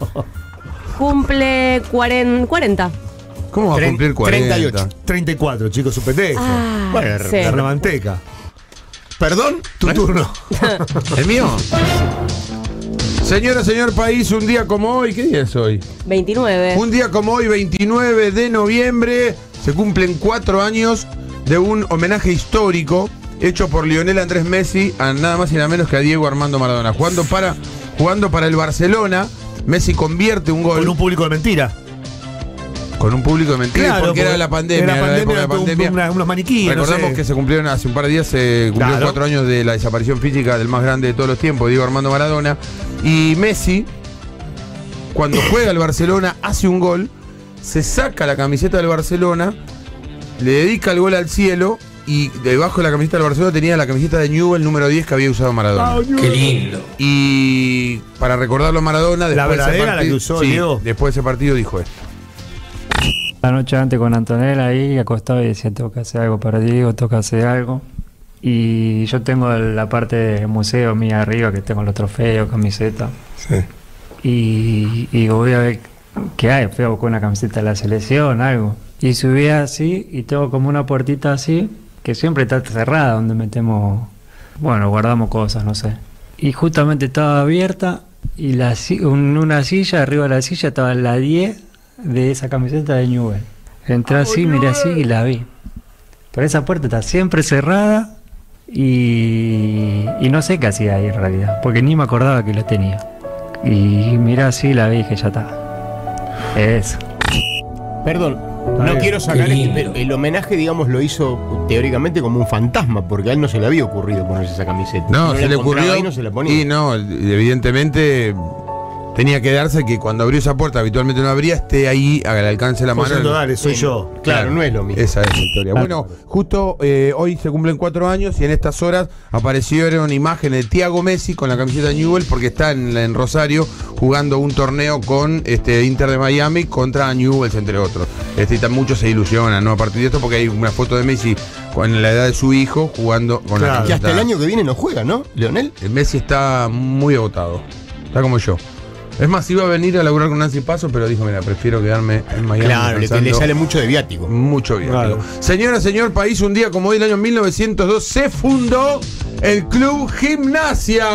Cumple 40. 40. ¿Cómo va a cumplir 40? 38. 34, chicos, su pendejo. Ah, Bueno, sí. La manteca. ¿Perdón? Tu turno. ¿El mío? Señora, señor país, un día como hoy, ¿qué día es hoy? 29. Un día como hoy, 29 de noviembre, se cumplen cuatro años de un homenaje histórico hecho por Lionel Andrés Messi a nada más y nada menos que a Diego Armando Maradona. Jugando para, jugando para el Barcelona, Messi convierte un gol Con un público de mentira. Con un público de mentira Claro, porque era porque la pandemia. era era la época de un- pandemia. una- unos maniquíes, no Recordamos sé. que se cumplieron hace un par de días, se cumplieron Claro. cuatro años de la desaparición física del más grande de todos los tiempos, Diego Armando Maradona. Y Messi, cuando juega al Barcelona, hace un gol, se saca la camiseta del Barcelona, le dedica el gol al cielo y debajo de la camiseta del Barcelona tenía la camiseta de Newell número 10 que había usado Maradona. Qué lindo. Y para recordarlo a Maradona, La después de ese verdadera, la que usó sí, después de ese partido dijo esto. La noche antes con Antonella ahí acostado y decía, tengo que hacer algo para Diego, tengo que hacer algo. Y yo tengo la parte del museo mía arriba, que tengo los trofeos, camiseta. Y, y digo, voy a ver qué hay, fui a buscar una camiseta de la selección, algo. Y subí así y tengo como una puertita así, que siempre está cerrada, donde metemos, bueno, guardamos cosas, no sé. Y justamente estaba abierta y la, una silla, arriba de la silla estaba la 10 de esa camiseta de Newell. Entré así, miré así y la vi. Pero esa puerta está siempre cerrada y, y no sé qué hacía ahí en realidad, porque ni me acordaba que lo tenía. Y miré así, la vi y dije, ya está. Eso. Perdón, no quiero sacar esto, pero el homenaje, digamos, lo hizo teóricamente como un fantasma, porque a él no se le había ocurrido ponerse esa camiseta. No, la se le ocurrió. ahí, no se la ponía. y no, evidentemente tenía que darse que cuando abrió esa puerta, habitualmente no abría, esté ahí al alcance de la mano. dale, soy Sí, yo. Claro, no es lo mismo. Esa es la historia. Bueno, justo eh, hoy se cumplen cuatro años y en estas horas aparecieron imágenes de Tiago Messi con la camiseta de Newell porque está en, en Rosario jugando un torneo con este Inter de Miami contra Newell's, entre otros. Este, y muchos se ilusionan ¿no? a partir de esto porque hay una foto de Messi con la edad de su hijo jugando con la Claro. Que camiseta. hasta el año que viene no juega, ¿no, Leonel? El Messi está muy agotado. Está como yo. Es más, iba a venir a laburar con Nancy Paso, pero dijo, mira, prefiero quedarme en Miami. Claro, le, descansando". le sale mucho de viático. Mucho. Claro. Señora, señor país, un día como hoy, el año 1902, se fundó el Club Gimnasia.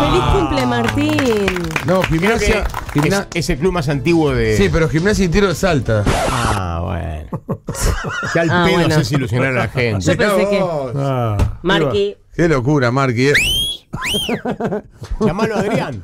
¡Feliz cumple, Martín! No, Gimnasia. Gimna- es, es el club más antiguo de. Sí, pero Gimnasia y Tiro de Salta. Ah, bueno. Ya al Ah, pedo bueno. haces ilusionar a la gente. Yo pensé que. Ah, Marqui. Qué locura, Marqui. eh. Llamalo a Adrián.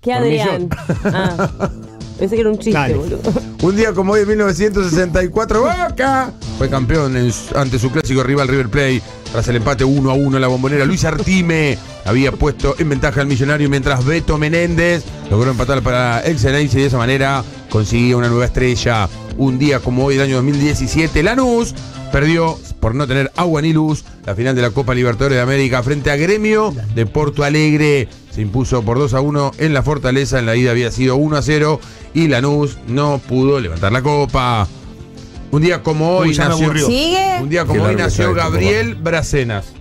¿Qué Adrián? Ah, pensé que era un chiste, Dale. boludo. Un día como hoy, en 1964, Boca fue campeón en ante su clásico rival River Plate. Tras el empate 1 a 1 en la bombonera, Luis Artime había puesto en ventaja al millonario mientras Beto Menéndez logró empatar para el y de esa manera consiguió una nueva estrella. Un día como hoy, el año 2017, Lanús perdió por no tener agua ni luz la final de la Copa Libertadores de América frente a Gremio de Porto Alegre. Se impuso por 2 a 1 en la Fortaleza, en la ida había sido 1 a 0 y Lanús no pudo levantar la copa. Un día como hoy Uy, nació, un día como hoy nació está esto, Gabriel Bracenas.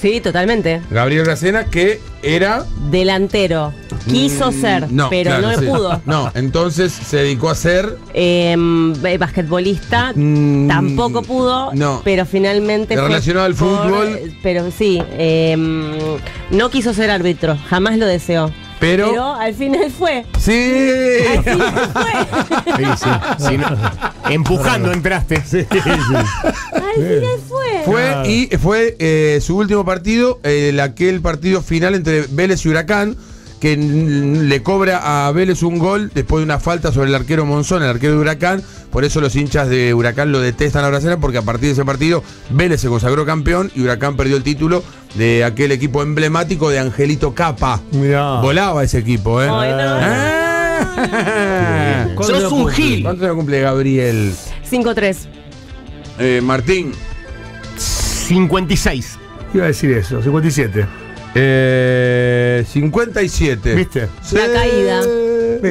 Sí, totalmente. Gabriel Bracenas que era Delantero. Quiso Mm, ser, pero claro, no sí. pudo. No, entonces se dedicó a ser Em, eh, basquetbolista Mm, tampoco pudo, no. pero finalmente ¿Te fue relacionó al por- fútbol? Pero sí, em, no quiso ser árbitro, jamás lo deseó. Pero- Pero al final fue. Sí. Al final fue. Sí, sí, sí, no. Empujando entraste. Al final fue. Fue y fue eh, su último partido, el, aquel partido final entre Vélez y Huracán, que le cobra a Vélez un gol después de una falta sobre el arquero Monzón, el arquero de Huracán. Por eso los hinchas de Huracán lo detestan a Bracena, porque a partir de ese partido Vélez se consagró campeón y Huracán perdió el título de aquel equipo emblemático de Angelito Capa. Mirá. Volaba ese equipo, ¿eh? Ay, no. Ah. ¿Cuándo Sos un cumple? gil. ¿Cuánto le cumple Gabriel? 5-3. Eh, Martín. 56. Iba a decir eso, 57. Eh, 57. ¿Viste? La caída.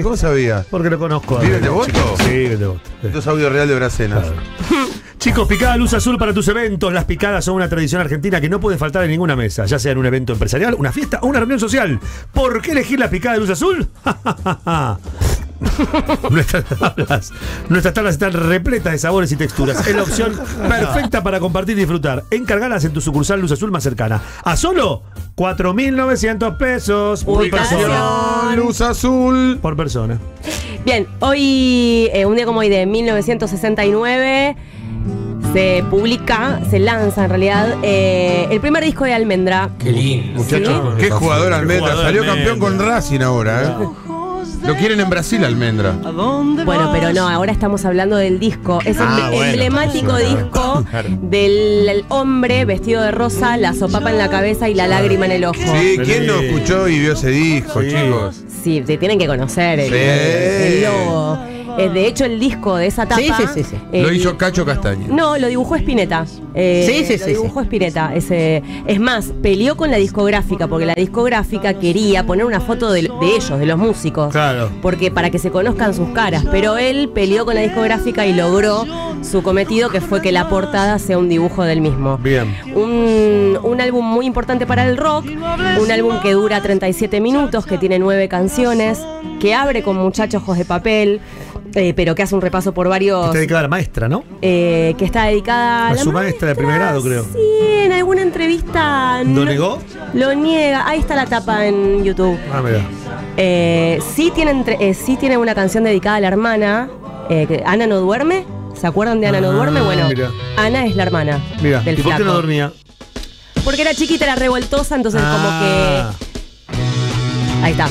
¿Cómo sabía? Porque lo conozco. ¿Vive de voto? Sí, vive de voto. Esto es audio real de Bracena. Chicos, picada luz azul para tus eventos. Las picadas son una tradición argentina que no puede faltar en ninguna mesa, ya sea en un evento empresarial, una fiesta o una reunión social. ¿Por qué elegir la picada de luz azul? nuestras, tablas, nuestras tablas están repletas de sabores y texturas. Es la opción perfecta para compartir y disfrutar. Encargalas en tu sucursal Luz Azul más cercana. A solo 4.900 pesos por Ubicación. persona. Luz azul. Por persona. Bien, hoy, eh, un día como hoy de 1969, se publica, se lanza en realidad, eh, el primer disco de Almendra. Qué lindo. Muchachos, qué jugador Almendra. jugador Salió Almendra. campeón con Racing ahora, ¿eh? Lo quieren en Brasil, Almendra. Bueno, pero no, ahora estamos hablando del disco. Es el Ah, bueno. emblemático disco del el hombre vestido de rosa, la sopapa en la cabeza y la lágrima en el ojo. Sí, ¿quién no escuchó y vio ese disco, chicos? Sí, te tienen que conocer el, Sí. el logo. Eh, de hecho, el disco de esa tapa. Sí, sí, sí, sí. Lo hizo Cacho Castaña. No, lo dibujó Spinetta. Eh, Sí, sí, lo sí, dibujó Spinetta. Ese, es más, peleó con la discográfica, porque la discográfica quería poner una foto de, de ellos, de los músicos. Claro. Porque para que se conozcan sus caras. Pero él peleó con la discográfica y logró su cometido, que fue que la portada sea un dibujo del mismo. Bien. Un, un álbum muy importante para el rock, un álbum que dura 37 minutos, que tiene nueve canciones, que abre con Muchachos Ojos de Papel, eh, pero que hace un repaso por varios... Está dedicada a la maestra, ¿no? eh, que está dedicada a, A la su maestra de primer grado, creo. Sí, en alguna entrevista. ¿Lo no- negó? Lo niega. Ahí está la tapa en YouTube. Ah, mira. Eh, sí, tiene entre- eh, sí tiene una canción dedicada a la hermana. eh, que Ana no duerme. ¿Se acuerdan de Ana no Ah, duerme? Bueno, mira. Ana es la hermana. Mira, del ¿y por qué no dormía? Porque era chiquita, era revoltosa, entonces Ah. como que. Ahí está.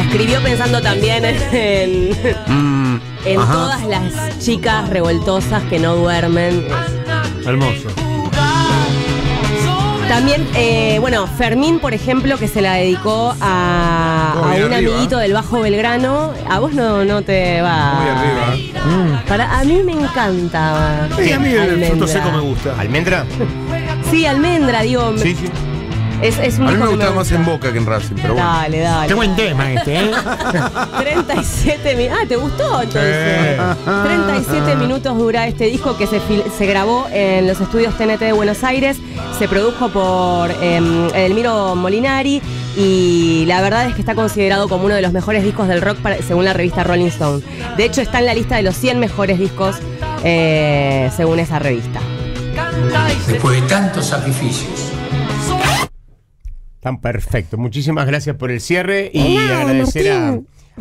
La escribió pensando también en, Mm, en ajá. todas las chicas revoltosas que no duermen. Hermoso. También, eh, bueno, Fermín, por ejemplo, que se la dedicó a, un arriba. amiguito del Bajo Belgrano. A vos no, no te va. Muy arriba. Para, a mí me encanta. Sí, a mí el Almendra. fruto seco me gusta. ¿Almendra? Sí, almendra, digo. Sí, sí. Es, es un A mí me gustaba más en Boca que en Racing, pero bueno. Dale, dale. Qué buen tema este, ¿eh? 37 minutos. Ah, ¿te gustó entonces? 37 minutos dura este disco que se, se grabó en los estudios TNT de Buenos Aires. Se produjo por em, Edelmiro Molinari y la verdad es que está considerado como uno de los mejores discos del rock para- según la revista Rolling Stone. De hecho, está en la lista de los 100 mejores discos eh, según esa revista. Después de tantos sacrificios. Tan perfecto. Muchísimas gracias por el cierre y agradecer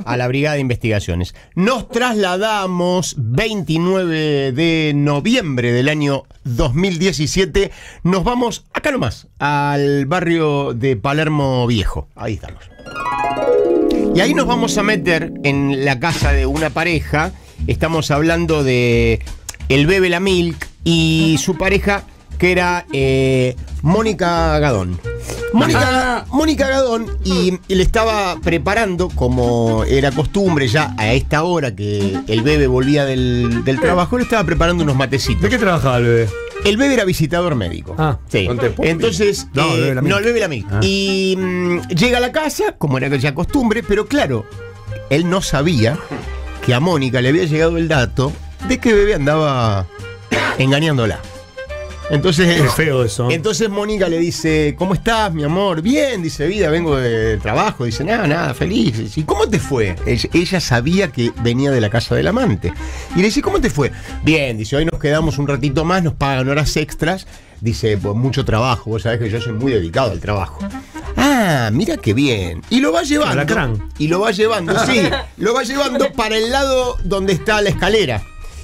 a, la Brigada de Investigaciones. Nos trasladamos 29 de noviembre del año 2017. Nos vamos acá nomás, al barrio de Palermo Viejo. Ahí estamos. Y ahí nos vamos a meter en la casa de una pareja. Estamos hablando de el bebé La Milk y su pareja que era eh, Mónica Gadón. Mónica, Mónica Gadón y, le estaba preparando, como era costumbre ya a esta hora que el bebé volvía del, del trabajo, le estaba preparando unos matecitos. ¿De qué trabajaba el bebé? El bebé era visitador médico. Ah, sí. Entonces, No, el eh, no, el bebé Lamil. Ah. Y mm, llega a la casa, como era ya costumbre, pero claro, él no sabía que a Mónica le había llegado el dato de que bebé andaba engañándola. Entonces, feo eso. entonces Mónica le dice, ¿cómo estás, mi amor? Bien, dice vida, vengo de trabajo. Dice, nada, nada, feliz. ¿Y cómo te fue? Ella, sabía que venía de la casa del amante. Y le dice, ¿cómo te fue? Bien, dice, hoy nos quedamos un ratito más, nos pagan horas extras. Dice, pues mucho trabajo, vos sabés que yo soy muy dedicado al trabajo. Ah, Ah, mira qué bien. Y lo va llevando. Alacrán. Y lo va llevando, sí. Lo va llevando para el lado donde está la escalera.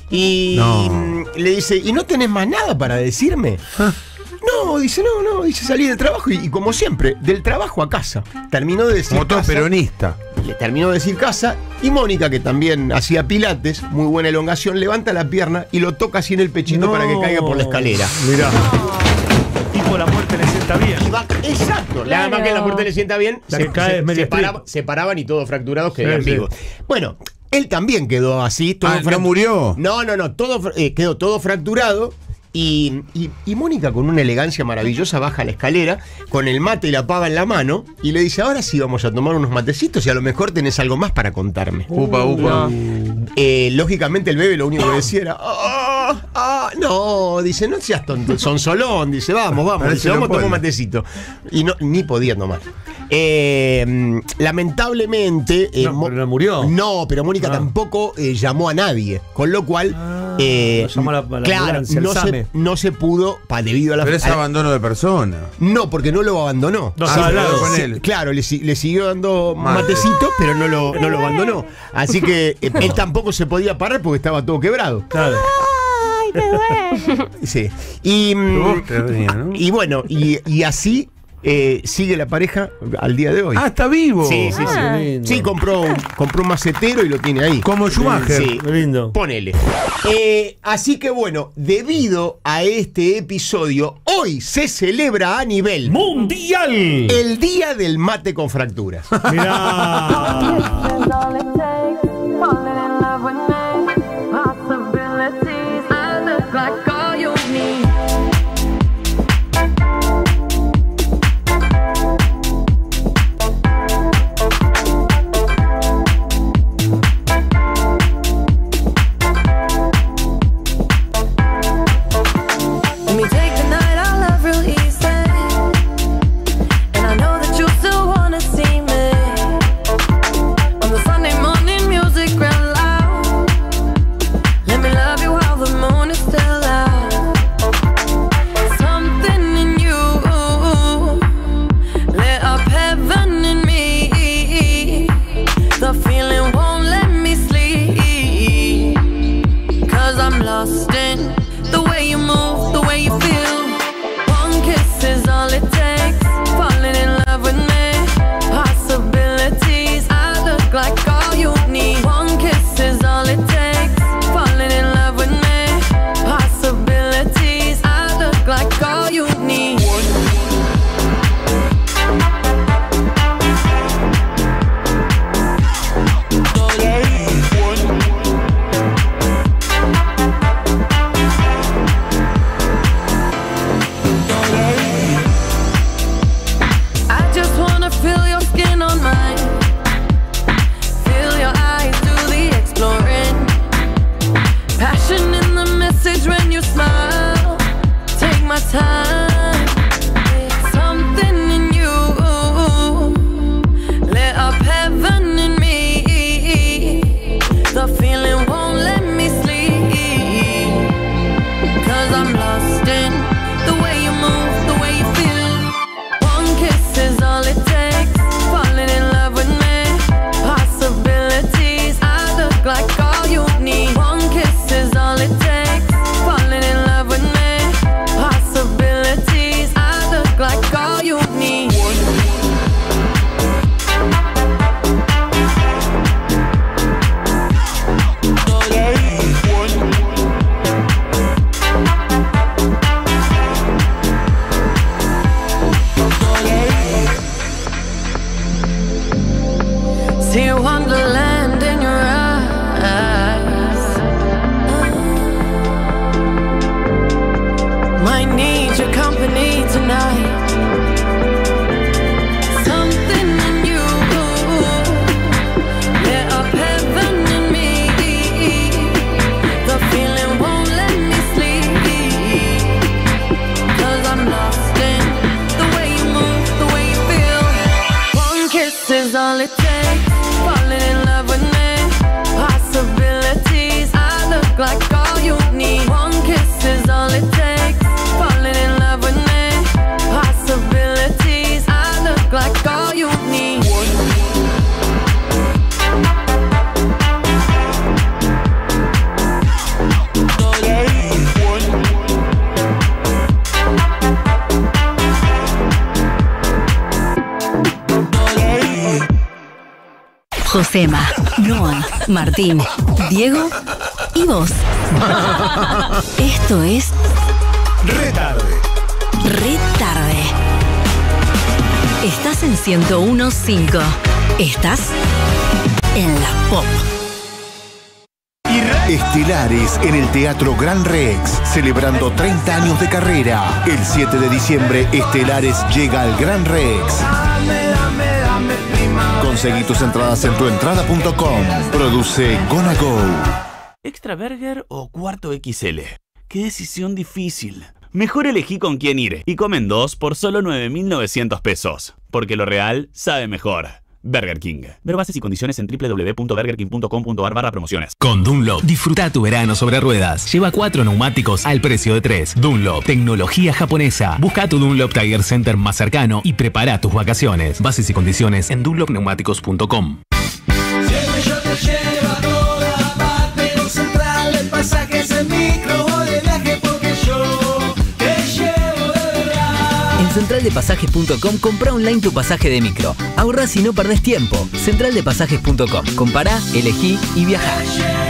Y No. Le dice, ¿y no tenés más nada para decirme? No, dice, no, no, dice, salí del trabajo y, y como siempre, del trabajo a casa. Terminó de decir Como todo casa, peronista. le terminó de decir casa y Mónica, que también hacía pilates, muy buena elongación, levanta la pierna y lo toca así en el pechito No. para que caiga por la escalera. Mirá. Tipo la muerte le sienta bien. Y va- exacto, nada más que la muerte le sienta bien, La se, cae se- se paraba- strip. se paraban y todos fracturados quedaban Sí, sí. vivos. Bueno, él también quedó así. Todo Ah, ¿no murió? No, no, no, todo, eh, quedó todo fracturado. Y, y- y Mónica con una elegancia maravillosa baja la escalera con el mate y la pava en la mano y le dice, ahora sí vamos a tomar unos matecitos y a lo mejor tenés algo más para contarme. Upa, upa. Eh, lógicamente el bebé lo único que decía era, "Ah, ah", no, dice, no seas tonto, son solón, dice, vamos, vamos, dice, vamos Leopoldo. matecito. Y no, ni podía tomar. Eh, lamentablemente. eh, No, pero no murió. No, pero Mónica Ah. tampoco eh, llamó a nadie. Con lo cual. eh, lo llamó a la- a la claro, no se, no se pudo, pa, debido a la. Pero es a abandono de persona. no, porque no lo abandonó. No, Ah, con sí, él. Claro, le, si- le siguió dando Mate. matecitos, pero no lo, no lo abandonó. Así que eh, él tampoco se podía parar porque estaba todo quebrado. Claro. Ay, me duele. Sí. Y, mm, y bueno, y, y así eh, sigue la pareja al día de hoy. Ah, está vivo. Sí, sí, sí. Ah. lindo. Sí, compró, un- compró un macetero y lo tiene ahí. Como Schumacher. Sí, lindo. ponele. Eh, así que bueno, debido a este episodio, hoy se celebra a nivel ¡Mundial! el Día del Mate con Fracturas. Mirá. Martín, Diego y vos. Esto es Retarde. Re Tarde. Estás en 1015. Estás en la pop. Estelares en el Teatro Gran Rex, celebrando 30 años de carrera. El 7 de diciembre, Estelares llega al Gran Rex. Conseguí tus entradas en tuentrada.com. Produce Gonna Go. ¿Extra Burger o cuarto XL? Qué decisión difícil. Mejor elegí con quién ir y comen dos por solo 9.900 pesos. Porque lo real sabe mejor. Burger King. Ver bases y condiciones en www.burgerking.com.ar barra promociones. Con Dunlop, disfruta tu verano sobre ruedas. Lleva cuatro neumáticos al precio de tres. Dunlop, tecnología japonesa. Busca tu Dunlop Tire Center más cercano y prepara tus vacaciones. Bases y condiciones en dunlopneumáticos.com. centraldepasajes.com compra online tu pasaje de micro. Ahorras y no perdés tiempo. Centraldepasajes.com. Compará, elegí y viajá.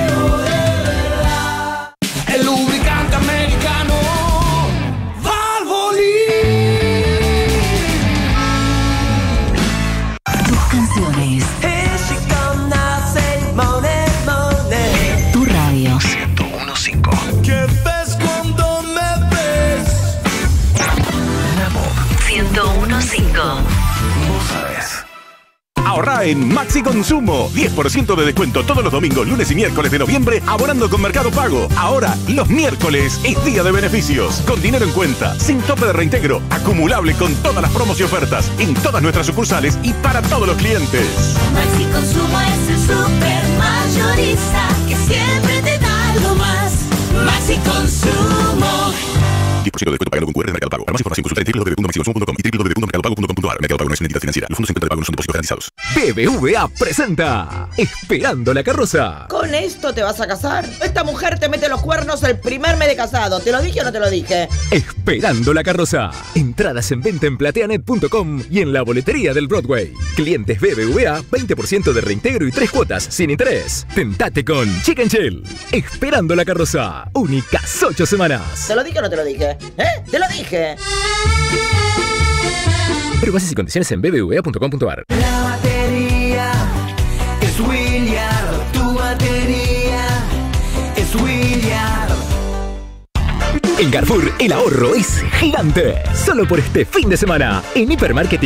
Ahorra en Maxi Consumo. 10% de descuento todos los domingos, lunes y miércoles de noviembre, abonando con Mercado Pago. Ahora, los miércoles es día de beneficios. Con dinero en cuenta, sin tope de reintegro, acumulable con todas las promos y ofertas en todas nuestras sucursales y para todos los clientes. Maxi Consumo es el super mayorista que siempre te da algo más. Maxi Consumo. 10% de descuento pagando con QR de Mercado Pago. Para más información consulta en y www.mercadopago.com.ar. Mercado Pago no es una entidad financiera. Los fondos en cuenta de pago no son depósitos garantizados. BBVA presenta Esperando la carroza. ¿Con esto te vas a casar? Esta mujer te mete los cuernos el primer mes de casado. ¿Te lo dije o no te lo dije? Esperando la carroza. Entradas en venta en plateanet.com y en la boletería del Broadway. Clientes BBVA, 20% de reintegro y tres cuotas sin interés. Tentate con Chicken Shell. Esperando la carroza. Únicas ocho semanas. ¿Te lo dije o no te lo dije? ¿Eh? ¡Te lo dije! Pero bases y condiciones en bbva.com.ar. En Carrefour, el ahorro es gigante. Solo por este fin de semana. En hipermarket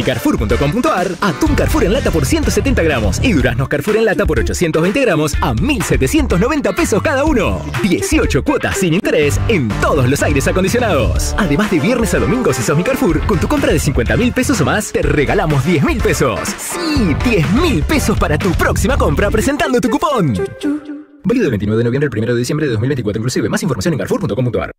atún Carrefour en lata por 170 gramos y duraznos Carrefour en lata por 820 gramos a 1,790 pesos cada uno. 18 cuotas sin interés en todos los aires acondicionados. Además de viernes a domingo si sos mi Carrefour, con tu compra de 50 mil pesos o más, te regalamos 10 mil pesos. Sí, 10 mil pesos para tu próxima compra presentando tu cupón. Válido del 29 de noviembre al 1 de diciembre de 2024 inclusive. Más información en carrefour.com.ar.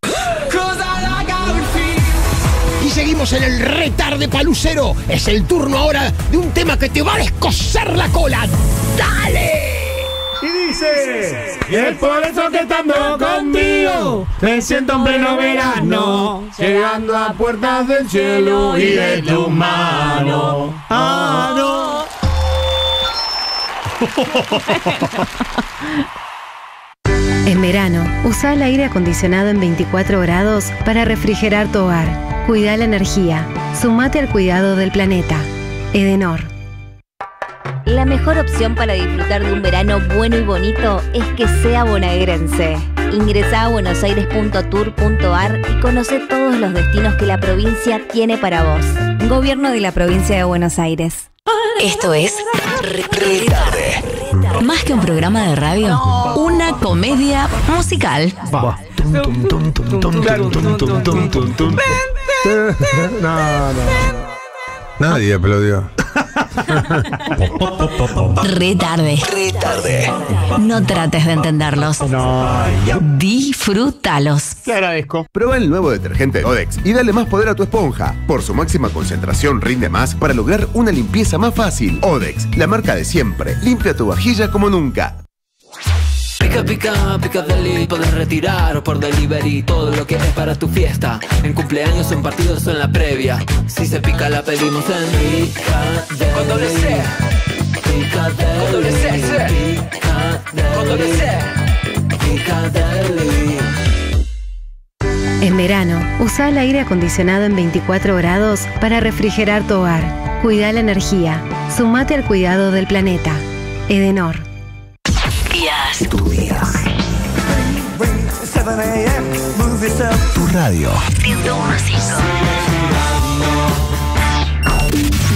Y seguimos en el retarde palucero. Es el turno ahora de un tema que te va a descoser la cola. ¡Dale! Y dice, y es por eso que estando conmigo me siento en pleno verano, llegando a puertas del cielo y de tu mano. Ah, no. En verano, usa el aire acondicionado en 24 grados para refrigerar tu hogar. Cuida la energía. Sumate al cuidado del planeta. Edenor. La mejor opción para disfrutar de un verano bueno y bonito es que sea bonaerense. Ingresa a buenosaires.tour.ar y conoce todos los destinos que la provincia tiene para vos. Gobierno de la provincia de Buenos Aires. Esto es Retarde. Más que un programa de radio, una comedia musical. No, no. Nadie aplaudió. Retarde. Retarde. No trates de entenderlos. Disfrútalos. Le agradezco. Prueba el nuevo detergente Odex y dale más poder a tu esponja. Por su máxima concentración rinde más para lograr una limpieza más fácil. Odex, la marca de siempre. Limpia tu vajilla como nunca. Pica, pica, pica deli, podés retirar o por delivery todo lo que es para tu fiesta. En cumpleaños, en partidos o en la previa. Si se pica, la pedimos en Rica Con doble C. Picadeli, Picadeli. En verano, usa el aire acondicionado en 24 grados para refrigerar tu hogar. Cuida la energía. Sumate al cuidado del planeta. Edenor. 7 a.m. Move yourself. Tu radio. 1015.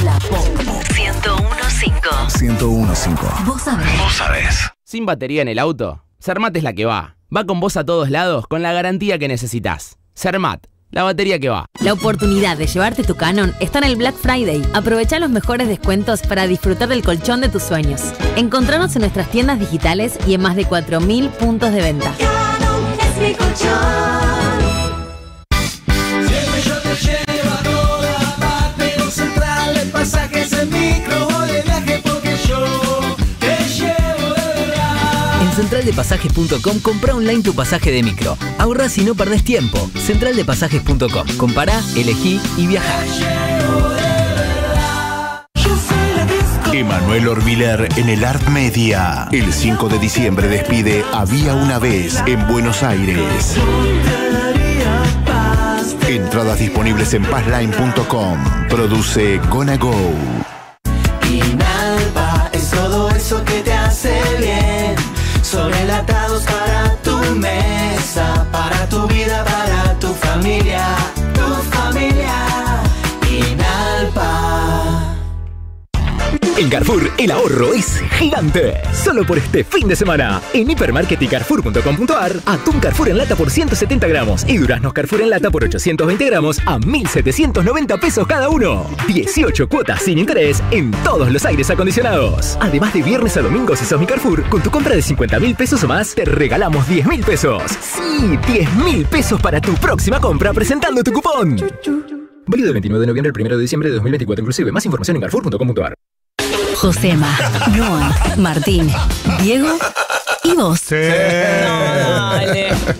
La Pop 1015. 1015. Vos sabés. Vos sabés. Sin batería en el auto, Cermat es la que va. Va con vos a todos lados con la garantía que necesitas. Cermat, la batería que va. La oportunidad de llevarte tu Canon está en el Black Friday. Aprovecha los mejores descuentos para disfrutar del colchón de tus sueños. Encontranos en nuestras tiendas digitales y en más de 4.000 puntos de venta. Es mi colchón. Siempre yo te llevo a toda parte. No central en pasajes en micro o de viaje porque yo te llevo de verdad. En centraldepasajes.com compra online tu pasaje de micro. Ahorra si no perdés tiempo. Centraldepasajes.com. Compará, elegí y viajá. Emanuel Orbiler en el Art Media. El 5 de diciembre despide Había una vez en Buenos Aires. Entradas disponibles en passline.com. Produce Gonna Go. Inalba es todo eso que te hace bien. Son enlatados para tu mesa, para tu vida, para tu familia, tu familia. En Carrefour, el ahorro es gigante. Solo por este fin de semana. En Hipermarket atún Carrefour en lata por 170 gramos y duraznos Carrefour en lata por 820 gramos a 1,790 pesos cada uno. 18 cuotas sin interés en todos los aires acondicionados. Además de viernes a domingo si sos mi Carrefour, con tu compra de 50 mil pesos o más, te regalamos 10 mil pesos. Sí, 10 mil pesos para tu próxima compra presentando tu cupón. Válido del 29 de noviembre al 1 de diciembre de 2024 inclusive. Más información en carrefour.com.ar. Josema, Noah, Martín, Diego y vos.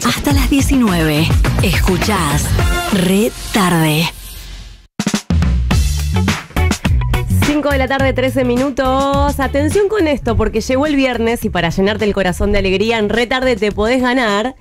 Hasta las 19. Escuchás Re Tarde. 5 de la tarde, 13 minutos. Atención con esto, porque llegó el viernes y para llenarte el corazón de alegría, en retarde te podés ganar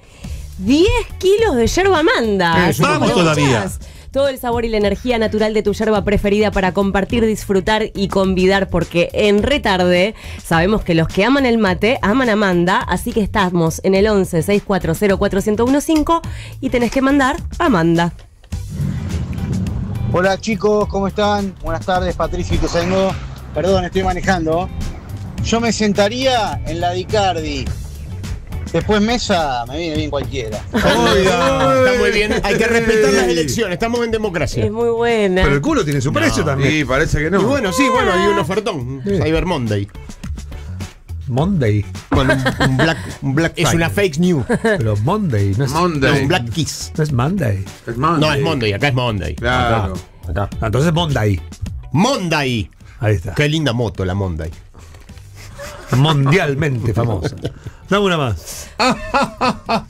10 kilos de yerba manda. Vamos todavía. Todo el sabor y la energía natural de tu yerba preferida para compartir, disfrutar y convidar, porque en retarde sabemos que los que aman el mate aman Amanda, así que estamos en el 11 640 4015 y tenés que mandar a Amanda. Hola chicos, ¿cómo están? Buenas tardes, Patricio Ituzaingó. Perdón, estoy manejando. Yo me sentaría en la Dicardi. Después mesa, me viene bien cualquiera. Oiga, está muy bien. Hay que respetar las elecciones. Estamos en democracia. Es muy buena. Pero el culo tiene su precio también. Sí, parece que no. Y bueno, sí, bueno, hay un ofertón. Cyber Monday. Monday. Bueno, un, un black, un black es una fake news. Pero Monday, no es No, un Black Kiss. No es Monday. Es No, es Monday, acá es Monday. Claro. Acá. Ah, Entonces Monday. Monday. Ahí está. Qué linda moto la Monday. Mundialmente famosa. Dame una más.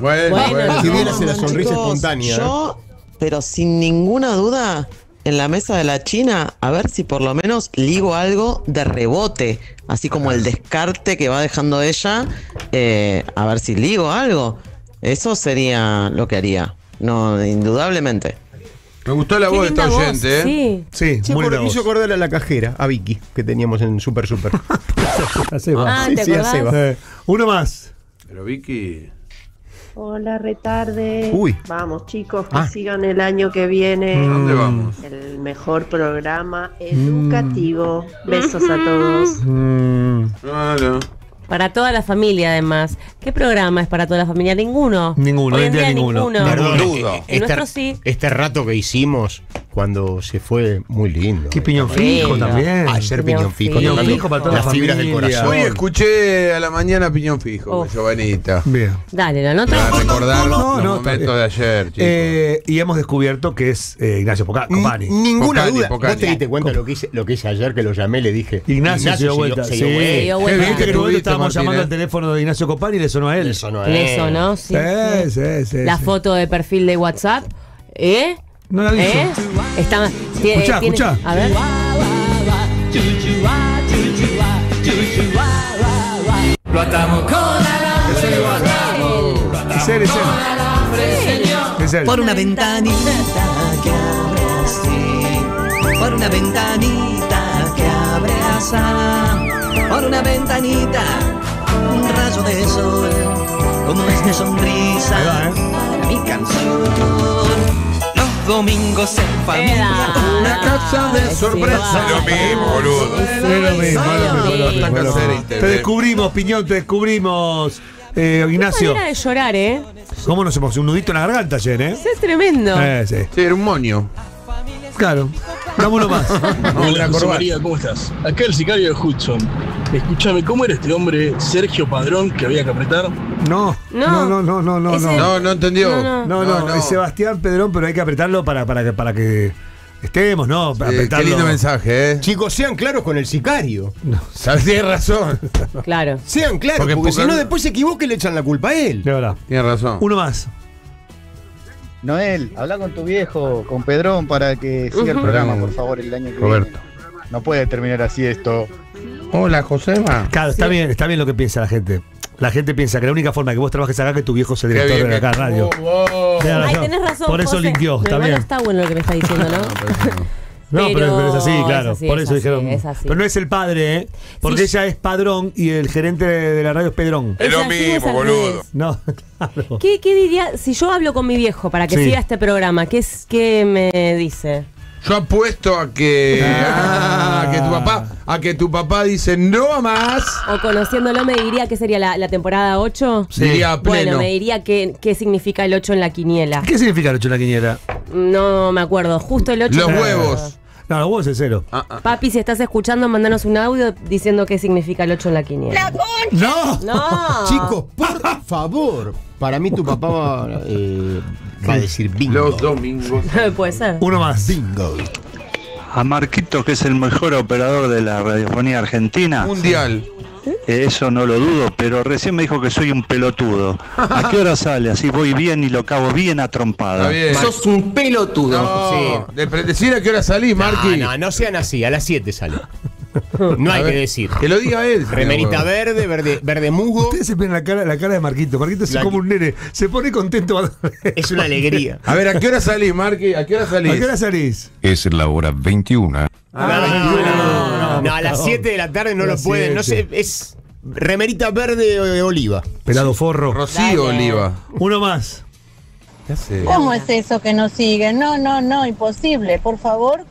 Bueno, Si vieras la sonrisa chicos, espontánea. Yo, pero sin ninguna duda, en la mesa de la China, a ver si por lo menos ligo algo de rebote, así como el descarte que va dejando ella, eh, a ver si ligo algo. Eso sería lo que haría. No, indudablemente. Me gustó la voz de esta oyente, ¿eh? Sí, Sí, muy por- me hizo acordar a la cajera, a Vicky, que teníamos en Super Super. A Seba. Ah, Sí, ¿te sí, a? Seba. Eh, uno más. Pero Vicky. Hola, retarde. Uy. Vamos, chicos, que Ah. sigan el año que viene. ¿A dónde vamos? El mejor programa educativo. Besos a todos. Mm, Claro. Para toda la familia, además. ¿Qué programa es para toda la familia? Ninguno. Ninguno, Hoy en día día ninguno. ninguno. Perdón, dudo. eh, El este, nuestro sí. este rato que hicimos cuando se fue, muy lindo. Qué piñón fijo Bueno. también. Ayer Piñón piñón fijo, fijo. Piñón fijo para toda las la fibras del corazón. Hoy escuché a la mañana Piñón Fijo. Giovanita. Bien. Dale, lo anoto. Para recordar No, los no, momentos de ayer, chicos. Eh, y hemos descubierto que es eh, Ignacio Poca- Copani. Ninguna Pocani, duda. Pocani. ¿Vos te diste cuenta de lo que hice, lo que hice ayer que lo llamé? Le dije. Ignacio, se dio vuelta. se dio vuelta. Se dio vuelta. Estábamos Martín, llamando eh. al teléfono de Ignacio Copani y le sonó a él. Eso no Le es. sonó, sí. Sí, sí, sí. La sí. foto de perfil de WhatsApp. ¿Eh? No la vi ¿Eh? Está, Escuchá, tiene- escuchá. A ver. Lo atamos con alambre, lo atamos. Lo atamos Es él, es él. alambre. Es él. Por una ventanita que abre así. Por una ventanita que abre así. Por una ventanita, un rayo de sol. Como es de sonrisa para mi canción. Los domingos en familia. Una casa de sorpresa. Lo mismo, boludo. Es lo mismo, lo mismo, es lo mismo, Tan es lo casera mismo. y te descubrimos, Piñón, te descubrimos. Eh, Ignacio, manera de llorar, ¿eh? ¿cómo nos hemos un nudito en la garganta ayer, eh? Eso es tremendo. Eh, sí. Sí, era un moño. Claro. Uno más. Hola, José María, ¿cómo estás? Acá el sicario de Hudson. Escúchame, ¿cómo era este hombre Sergio Padrón que había que apretar? No, no, no, no, no, no. Ese- No, No, no entendió. No, no, no, no. es Sebastián Pedrón, pero hay que apretarlo para, para, que, para que estemos, ¿no? Eh, Apretarlo. qué lindo mensaje, ¿eh? Chicos, sean claros con el sicario. ¿Sabes? Tienes razón. Claro. Sean claros, Porque si no después se equivoca y le echan la culpa a él. De verdad. Tienes razón. Uno más. Noel, habla con tu viejo, con Pedrón, para que siga el programa, por favor, el año que Roberto. viene. No puede terminar así esto. Hola, Josema. Claro, está bien, está bien lo que piensa la gente. La gente piensa que la única forma que vos trabajes acá es que tu viejo sea director bien de la radio. Oh, oh. Tenés Ay, tenés razón. Por eso José. linkeó, No, está igual bien. está bueno lo que me está diciendo, ¿no? No, pero, Pero pero es así, es claro. así, Por es eso así, dijeron. es así. Pero no es el padre, ¿eh? Porque Sí. ella es padrón y el gerente de, la radio es Pedrón. Es lo mismo, boludo. No, claro. ¿Qué, qué diría si yo hablo con mi viejo para que Sí. siga este programa? ¿Qué, es, qué me dice? Yo apuesto a que. Ah, a que tu papá. A que tu papá dice no más. O conociéndolo me diría que sería la, la temporada 8. Diría a pleno. Bueno, me diría qué, qué significa el 8 en la quiniela. ¿Qué significa el 8 en la quiniela? No me acuerdo, justo el 8. Los huevos. Los huevos es cero. Ah, ah. Papi, si estás escuchando, mandanos un audio diciendo qué significa el 8 en la quiniela. ¡No! No. Chicos, por favor. Para mí tu papá va, eh, va a decir bingo. Los domingos. Puede ser. Uno más. Bingo. A Marquito, que es el mejor operador de la radiofonía argentina. Mundial. Eso no lo dudo, pero recién me dijo que soy un pelotudo. ¿A qué hora sale? Así voy bien y lo cago bien a trompada. Está bien. Sos un pelotudo. No, de decir a qué hora salís, Marqui. No, no, no sean así. A las 7 sale. No hay A ver, que decir. Que lo diga él. Remerita verde, verde, verde musgo. Ustedes se ven la cara, la cara de Marquito. Marquito es La- como un nene. Se pone contento. Es una alegría. A ver, ¿a qué hora salís, Marqui? ¿A qué hora ¿A salís? qué hora salís? Es la hora 21. No, no, no, no, a las no. 7 de la tarde no lo pueden. No sé, es remerita verde eh, oliva. Pelado forro. Rocío Oliva. Uno más. ¿Qué hace? ¿Cómo es eso que nos siguen? No, no, no, imposible. Por favor,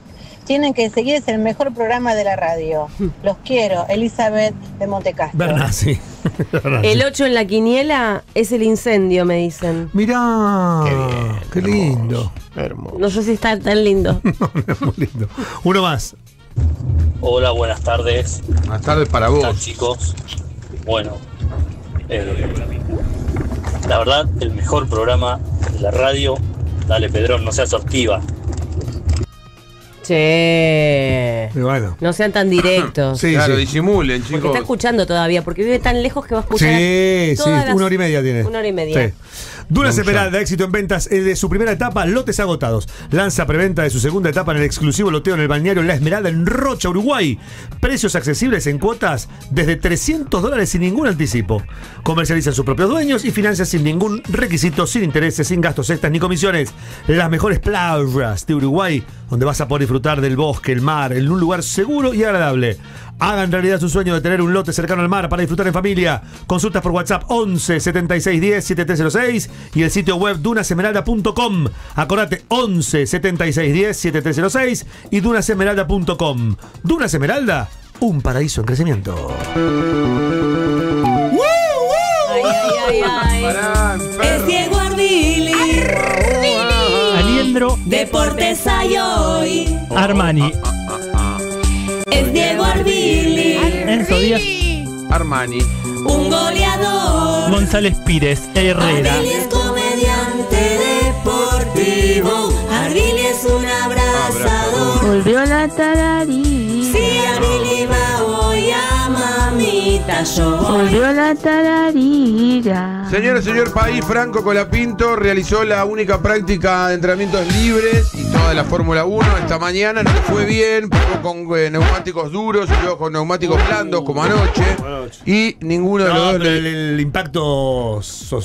tienen que seguir, es el mejor programa de la radio. Los quiero, Elizabeth de Montecastro. Bernasi. El 8 en la quiniela es el incendio, me dicen. Mirá. Qué bien, Qué lindo. Hermoso. No sé si está tan lindo. Muy lindo. Uno más. Hola, buenas tardes. Buenas tardes para ¿Qué tal, vos. chicos? Bueno, eh, la verdad, el mejor programa de la radio. Dale, Pedrón, no seas sortiva. Che. Y bueno. No sean tan directos. Sí, Claro, sí. disimulen, Porque chicos. está escuchando todavía, porque vive tan lejos que va a escuchar. Sí, sí, las- una hora y media tiene. Una hora y media. Sí. Dunas Esmeralda, éxito en ventas de su primera etapa, lotes agotados. Lanza preventa de su segunda etapa en el exclusivo loteo en el balneario La Esmeralda en Rocha, Uruguay. Precios accesibles en cuotas desde 300 dólares sin ningún anticipo. Comercializan sus propios dueños y financian sin ningún requisito, sin intereses, sin gastos extras ni comisiones. Las mejores playas de Uruguay, donde vas a poder disfrutar del bosque, el mar, en un lugar seguro y agradable. Hagan realidad su sueño de tener un lote cercano al mar para disfrutar en familia. Consultas por WhatsApp 11 76 10 7306 y el sitio web dunasemeralda.com. Acordate 11 76 10 7306 y dunasemeralda.com. Dunas Esmeralda, un paraíso en crecimiento. Ay, ay, ay, ay. Es Diego Ardili. Aliendro Deportes hay hoy. Armani. Es Diego Ardili. Enzo Díaz. Armani. Un goleador. González Pires. Herrera. Ardili es comediante deportivo. Ardili es un abrazador. Volvió la tararira. Mamita yo voy. Volvió la tararira. Señora, señor país, Franco Colapinto realizó la única práctica de entrenamientos libres y toda la Fórmula 1 esta mañana, no le fue bien, probó con eh, neumáticos duros y luego con neumáticos blandos como anoche. Y ninguno de los No, dos pero le- el, el impacto so-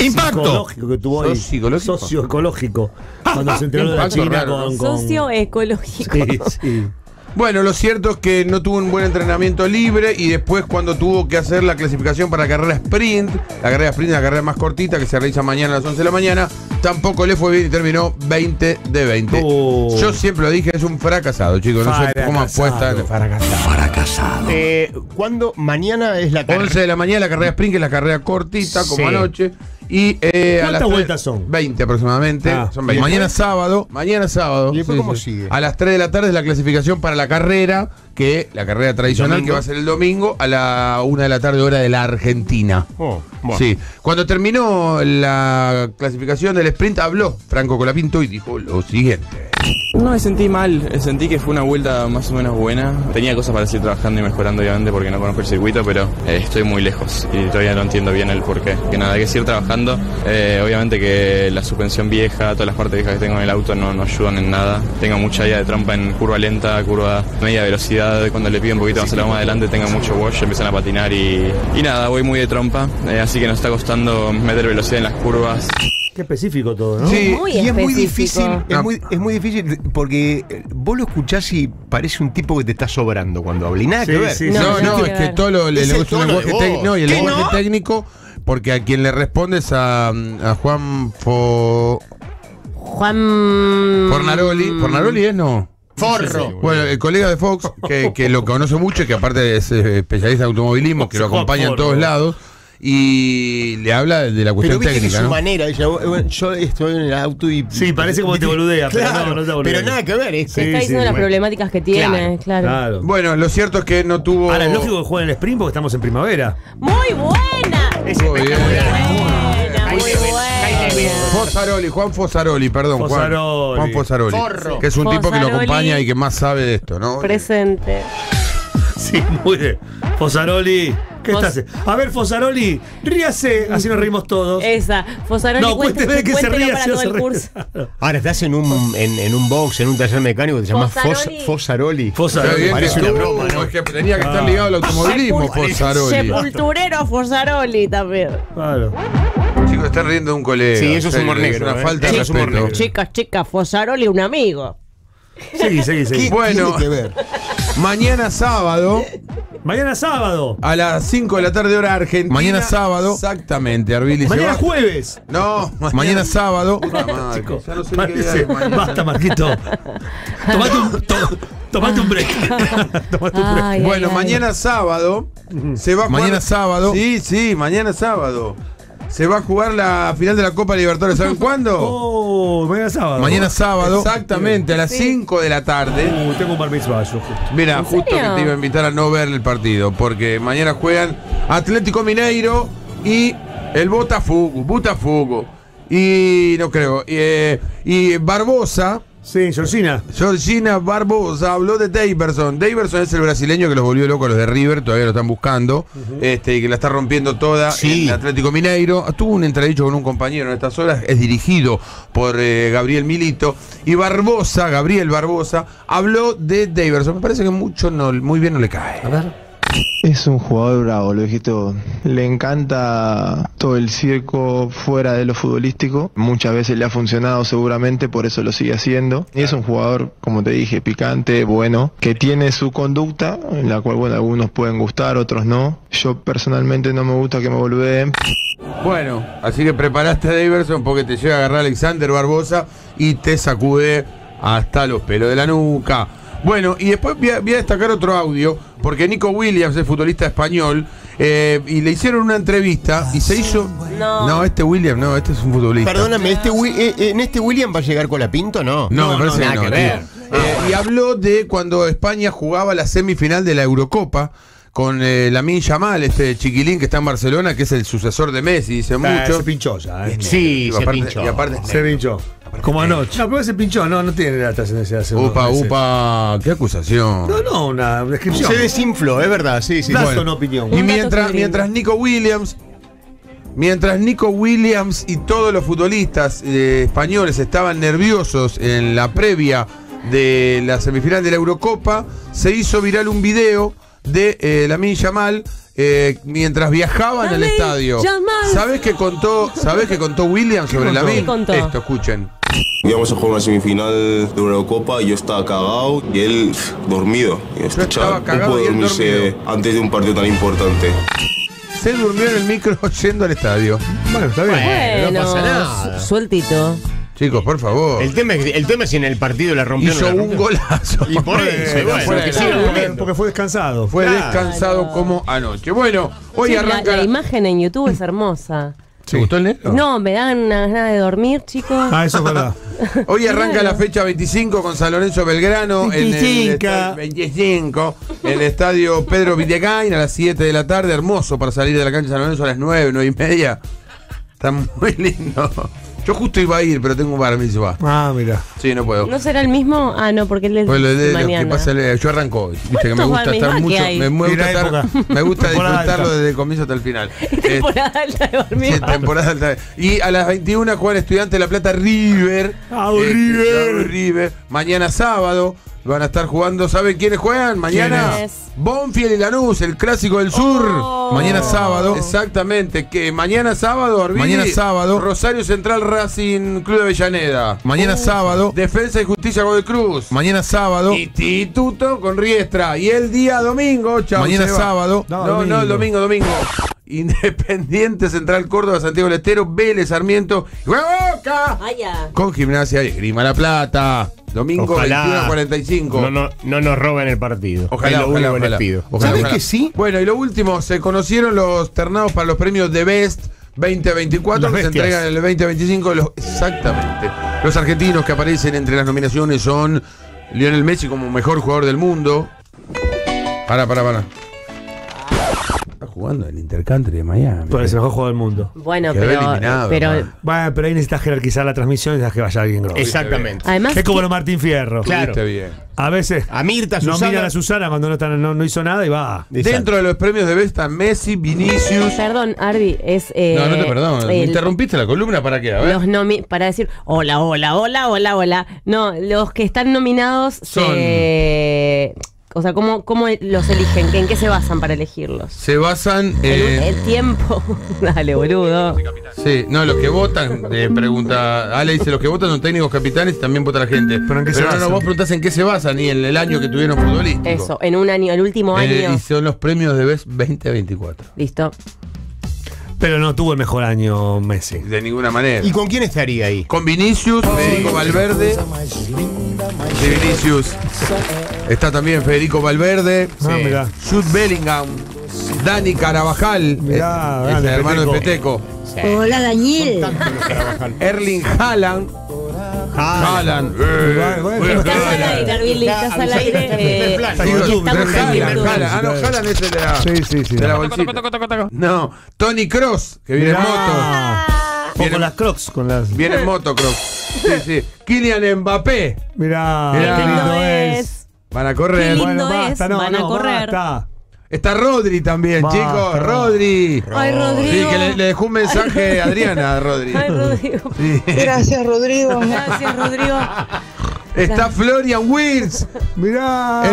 Impacto. psicológico que tuvo hoy. Sociológico. Socioecológico. Cuando se enteró de la Impacto China raro, con, con- Socioecológico. Sí, sí. Bueno, lo cierto es que no tuvo un buen entrenamiento libre y después cuando tuvo que hacer la clasificación para la carrera sprint, la carrera sprint es la carrera más cortita que se realiza mañana a las 11 de la mañana, tampoco le fue bien y terminó 20 de 20. Oh. Yo siempre lo dije, es un fracasado, chicos, no sé cómo apuesta fracasado. Fracasado. Eh, ¿Cuándo? Mañana es la carrera. 11 de la mañana la carrera sprint, que es la carrera cortita, como Sí. anoche. Y eh, a ¿Cuántas las tres- vueltas son? 20 aproximadamente. Ah, son ¿y 20. después? Mañana sábado, mañana sábado. ¿Y después sí, cómo sí. sigue? A las 3 de la tarde es la clasificación para la carrera, que la carrera tradicional que va a ser el domingo a la 1 de la tarde hora de la Argentina. Oh, bueno. Sí. Cuando terminó la clasificación del sprint habló Franco Colapinto y dijo lo siguiente. No me sentí mal, sentí que fue una vuelta más o menos buena. Tenía cosas para seguir trabajando y mejorando obviamente porque no conozco el circuito, pero eh, estoy muy lejos y todavía no entiendo bien el porqué. Que nada, hay que seguir trabajando. Eh, obviamente que la suspensión vieja, todas las partes viejas que tengo en el auto no, no ayudan en nada. Tengo mucha idea de trompa en curva lenta, curva media velocidad. Cuando le pido un poquito más a la goma adelante tengo mucho wash, empiezan a patinar y, y nada, voy muy de trompa. Eh, así que nos está costando meter velocidad en las curvas. Qué específico todo, ¿no? Sí. Muy y es muy difícil, es No. muy, es muy difícil porque vos lo escuchás y parece un tipo que te está sobrando cuando habla. Y nada Sí, que ver. sí, No, No, es que ver. todo lo, el, Es el lenguaje- tec- no, y el ¿Qué lenguaje no? técnico, porque a quien le responde es a, a Juan Fo, Juan. Fornaroli. ¿Fornaroli es no? Forro. Bueno, el colega de Fox, que, que lo conoce mucho y que aparte es eh, especialista en automovilismo, que lo acompaña en todos lados, y le habla de la Pero cuestión viste que técnica, su ¿no? manera, ella, bueno, yo estoy en el auto y. Sí, parece como te boludea, pero no, no te boludea. Pero nada que ver, es Sí, Está diciendo las bueno. problemáticas que tiene, claro. Claro. Bueno, lo cierto es que no tuvo... Ahora, es lógico que jueguen el sprint porque estamos en primavera. Muy buena. Bien. Buena, muy buena. Fosaroli, Juan Fosaroli, perdón, Juan. Fosaroli. Juan Fosaroli. Forro. Que es un tipo que lo acompaña y que más sabe de esto, ¿no? Presente. Sí, muy bien. Fosaroli, ¿qué Fos- estás? A ver, Fosaroli, ríase, así nos reímos todos. Esa. Fosaroli no, cuénteme que se ría para si no todo se el curso. Ahora estás en un, en, en un box, en un taller mecánico que se llama Fos- Fosaroli. Fosaroli. Parece una broma, ¿no? es que tenía que estar Ah. ligado al automovilismo, Sepul- Fosaroli. Sepulturero Fosaroli también. Claro. Chicos, están riendo de un colega. Sí, eso es humor negro, Es una ¿eh? falta de respeto. negro. Chicas, chicas, Fosaroli, un amigo. Seguí, seguí, seguí. Bueno, Tiene que ver. Mañana sábado, Mañana sábado. a las 5 de la tarde hora argentina. Mañana sábado. Exactamente, Arbili. Mañana jueves. No, mañana sábado. Puta madre, Chicos, ya no sé ni qué día parece- es mañana. Basta, Marquito. Tomate un, to- tomate un break. tomate un break. Ay, Bueno, ay, ay. mañana sábado se va a jugar. Mañana sábado. Sí, sí, mañana sábado. Se va a jugar la final de la Copa Libertadores. ¿Saben cuándo? Oh, mañana sábado. Mañana sábado. Exactamente, a las 5 de la tarde. Uh, tengo un yo, justo. Mira, ¿En justo serio? que te iba a invitar a no ver el partido, porque mañana juegan Atlético Mineiro y el Botafogo, Botafogo. Y no creo. Y, eh, y Barbosa, Sí, Georgina. Georgina Barbosa habló de Daverson. Daverson es el brasileño que los volvió locos los de River, todavía lo están buscando, este, y que la está rompiendo toda Sí. en Atlético Mineiro. Tuvo un entredicho con un compañero en estas horas, es dirigido por eh, Gabriel Milito. Y Barbosa, Gabriel Barbosa, habló de Daverson. Me parece que mucho no, muy bien no le cae. A ver. Es un jugador bravo, lo dijiste vos. Le encanta todo el circo fuera de lo futbolístico. Muchas veces le ha funcionado seguramente, por eso lo sigue haciendo. Y es un jugador, como te dije, picante, bueno, que tiene su conducta, en la cual, bueno, algunos pueden gustar, otros no. Yo personalmente no me gusta que me boludeen. Bueno, así que preparaste a Daverson porque te llega a agarrar Alexander Barbosa y te sacude hasta los pelos de la nuca. Bueno, y después voy a, voy a destacar otro audio, porque Nico Williams es futbolista español, eh, y le hicieron una entrevista y se hizo... No. este Williams, no, este es un futbolista. Perdóname, este, eh, eh, ¿en este William va a llegar con la pinto no? No, me parece nada que no. que ver. tío. Eh, y habló de cuando España jugaba la semifinal de la Eurocopa con eh, Lamin Yamal, este chiquilín que está en Barcelona, que es el sucesor de Messi, dice mucho. se pinchó ya. eh. Sí, Y se aparte- pinchó. y aparte es Se pinchó. Como anoche. No, pero se pinchó, no, no tiene la trascendencia de hace unos Upa, meses. upa, qué acusación. No, no, una descripción. Se desinfló, es verdad, sí, sí. Dato, Bueno. no opinión. Y Un dato mientras, que mientras Nico Williams Mientras Nico Williams y todos los futbolistas eh, españoles estaban nerviosos en la previa de la semifinal de la Eurocopa, se hizo viral un video de eh, Lamin Yamal eh, mientras viajaban al estadio. Yamal. ¿Sabes qué contó, ¿sabés qué contó Williams sobre? Lamin? ¿Qué contó? Esto, escuchen. Íbamos a jugar una semifinal de Eurocopa y yo estaba cagado y él dormido. Y estaba escuchaba, ¿cómo cagado puede y él dormirse antes de un partido tan importante? Se durmió en el micro yendo al estadio. Bueno, está bien. Bueno, no pasa nada. su- sueltito. Chicos, por favor. El tema, es, el tema es si en el partido la rompió Hizo un golazo. Y por eso, bueno. Porque fue descansado. Fue Claro. descansado como anoche. Bueno, hoy Sí, arranca. la, imagen en YouTube es hermosa. ¿Te gustó el negro? No, me dan una ganas de dormir, chicos. Ah, eso es verdad. Hoy arranca la fecha 25 con San Lorenzo Belgrano en el 25. estadio- 25 en el estadio Pedro Villegain a las 7 de la tarde. Hermoso para salir de la cancha de San Lorenzo a las 9, 9 y media. Está muy lindo. Yo justo iba a ir, pero tengo un bar, me dice, va. Ah, mira. Sí, no puedo. ¿No será el mismo? Ah, no, porque él es Pues lo de, de lo que mañana. pasa, yo arranco hoy. Viste que me ¿Cuántos gusta estar mucho, me, gusta, estar- me disfrutarlo desde el comienzo hasta el final. Eh, Temporada alta de dormir. Sí, temporada alta. Y a las 21 juega el Estudiante de La Plata River. Eh, River. vamos, River. Mañana sábado van a estar jugando. ¿Saben quiénes juegan? Mañana ¿Quiénes? Bonfield y Lanús, el clásico del sur. Oh. Mañana sábado. Exactamente. Que mañana sábado, Arbini, Mañana sábado. Rosario Central Racing Club de Avellaneda. Mañana sábado. Defensa y Justicia Godoy Cruz. Mañana sábado. Instituto con Riestra. Y el día domingo, chao. Mañana sábado. No, No, no, el domingo. domingo, domingo. Independiente Central Córdoba, Santiago del Estero, Vélez, Sarmiento, y Boca. Vaya. Con gimnasia y Grima La Plata. Domingo Ojalá 21.45. No, no, no nos roben el partido. Ojalá, es lo ojalá, ojalá. les pido. Ojalá, ¿Sabes ojalá. que sí? Bueno, y lo último, se conocieron los ternados para los premios de Best 2024 Las que se entregan en el 2025. Los, exactamente. Los argentinos que aparecen entre las nominaciones son Lionel Messi como mejor jugador del mundo. Para, para, para. Está jugando el Intercountry de Miami. Tú eres el mejor jugador del mundo. Bueno, Quedó pero. eliminado, pero. Bueno, pero ahí necesitas jerarquizar la transmisión y necesitas que vaya alguien grosso. Exactamente. además. Es como lo Martín Fierro. Claro. Estuviste bien. A veces A Mirta, no Susana. miran a Susana cuando no, no, no hizo nada y va. Exacto. Dentro de los premios de Best están Messi, Vinicius. Perdón, Ardi, es. eh, No, no te perdono. ¿Me el- interrumpiste la columna para qué? A ver. Los nomi para decir hola, hola, hola, hola, hola. No, los que están nominados Son- O sea, ¿cómo, ¿cómo los eligen? ¿En qué se basan para elegirlos? Se basan El, en. el tiempo. Dale, boludo. Sí, no, los que votan, eh, pregunta. Ale dice: los que votan son técnicos capitanes y también vota la gente. ¿Pero en qué se no, no, basan? vos preguntás en qué se basan y en el año que tuvieron futbolístico. Eso, en un año, el último Eh, año. y son los premios de Best 2024. Listo. Pero no tuvo el mejor año Messi. De ninguna manera. ¿Y con quién estaría ahí? Con Vinicius, Federico Valverde. De Vinicius. Está también Federico Valverde. Ah, mirá. Jude Bellingham. Dani Carabajal. Mirá, grande, el hermano de Peteco. Hola, Daniel. Erling Haaland. Haaland. Bueno, Estás al aire, Arbilli, estás al aire. eh. Ah, no, Haaland es el de la, Sí, sí, sí. de la bolsita. No, Tony Cross, que viene en moto. Viene- con las crocs, con las. Viene en moto, Cross. Sí, sí. Kylian Mbappé. Mirá, Mirá. qué lindo es. Van a correr. Qué lindo Bueno, es, basta, no, van a no, correr. basta. Está Rodri también, Basta. chicos. Rodri. Ay, Rodrigo. Sí, que le, le dejó un mensaje a Adriana, Rodri. Ay, Rodrigo. Sí. Gracias, Rodrigo. Gracias, Rodrigo. Está Florian Wirtz. Mirá. El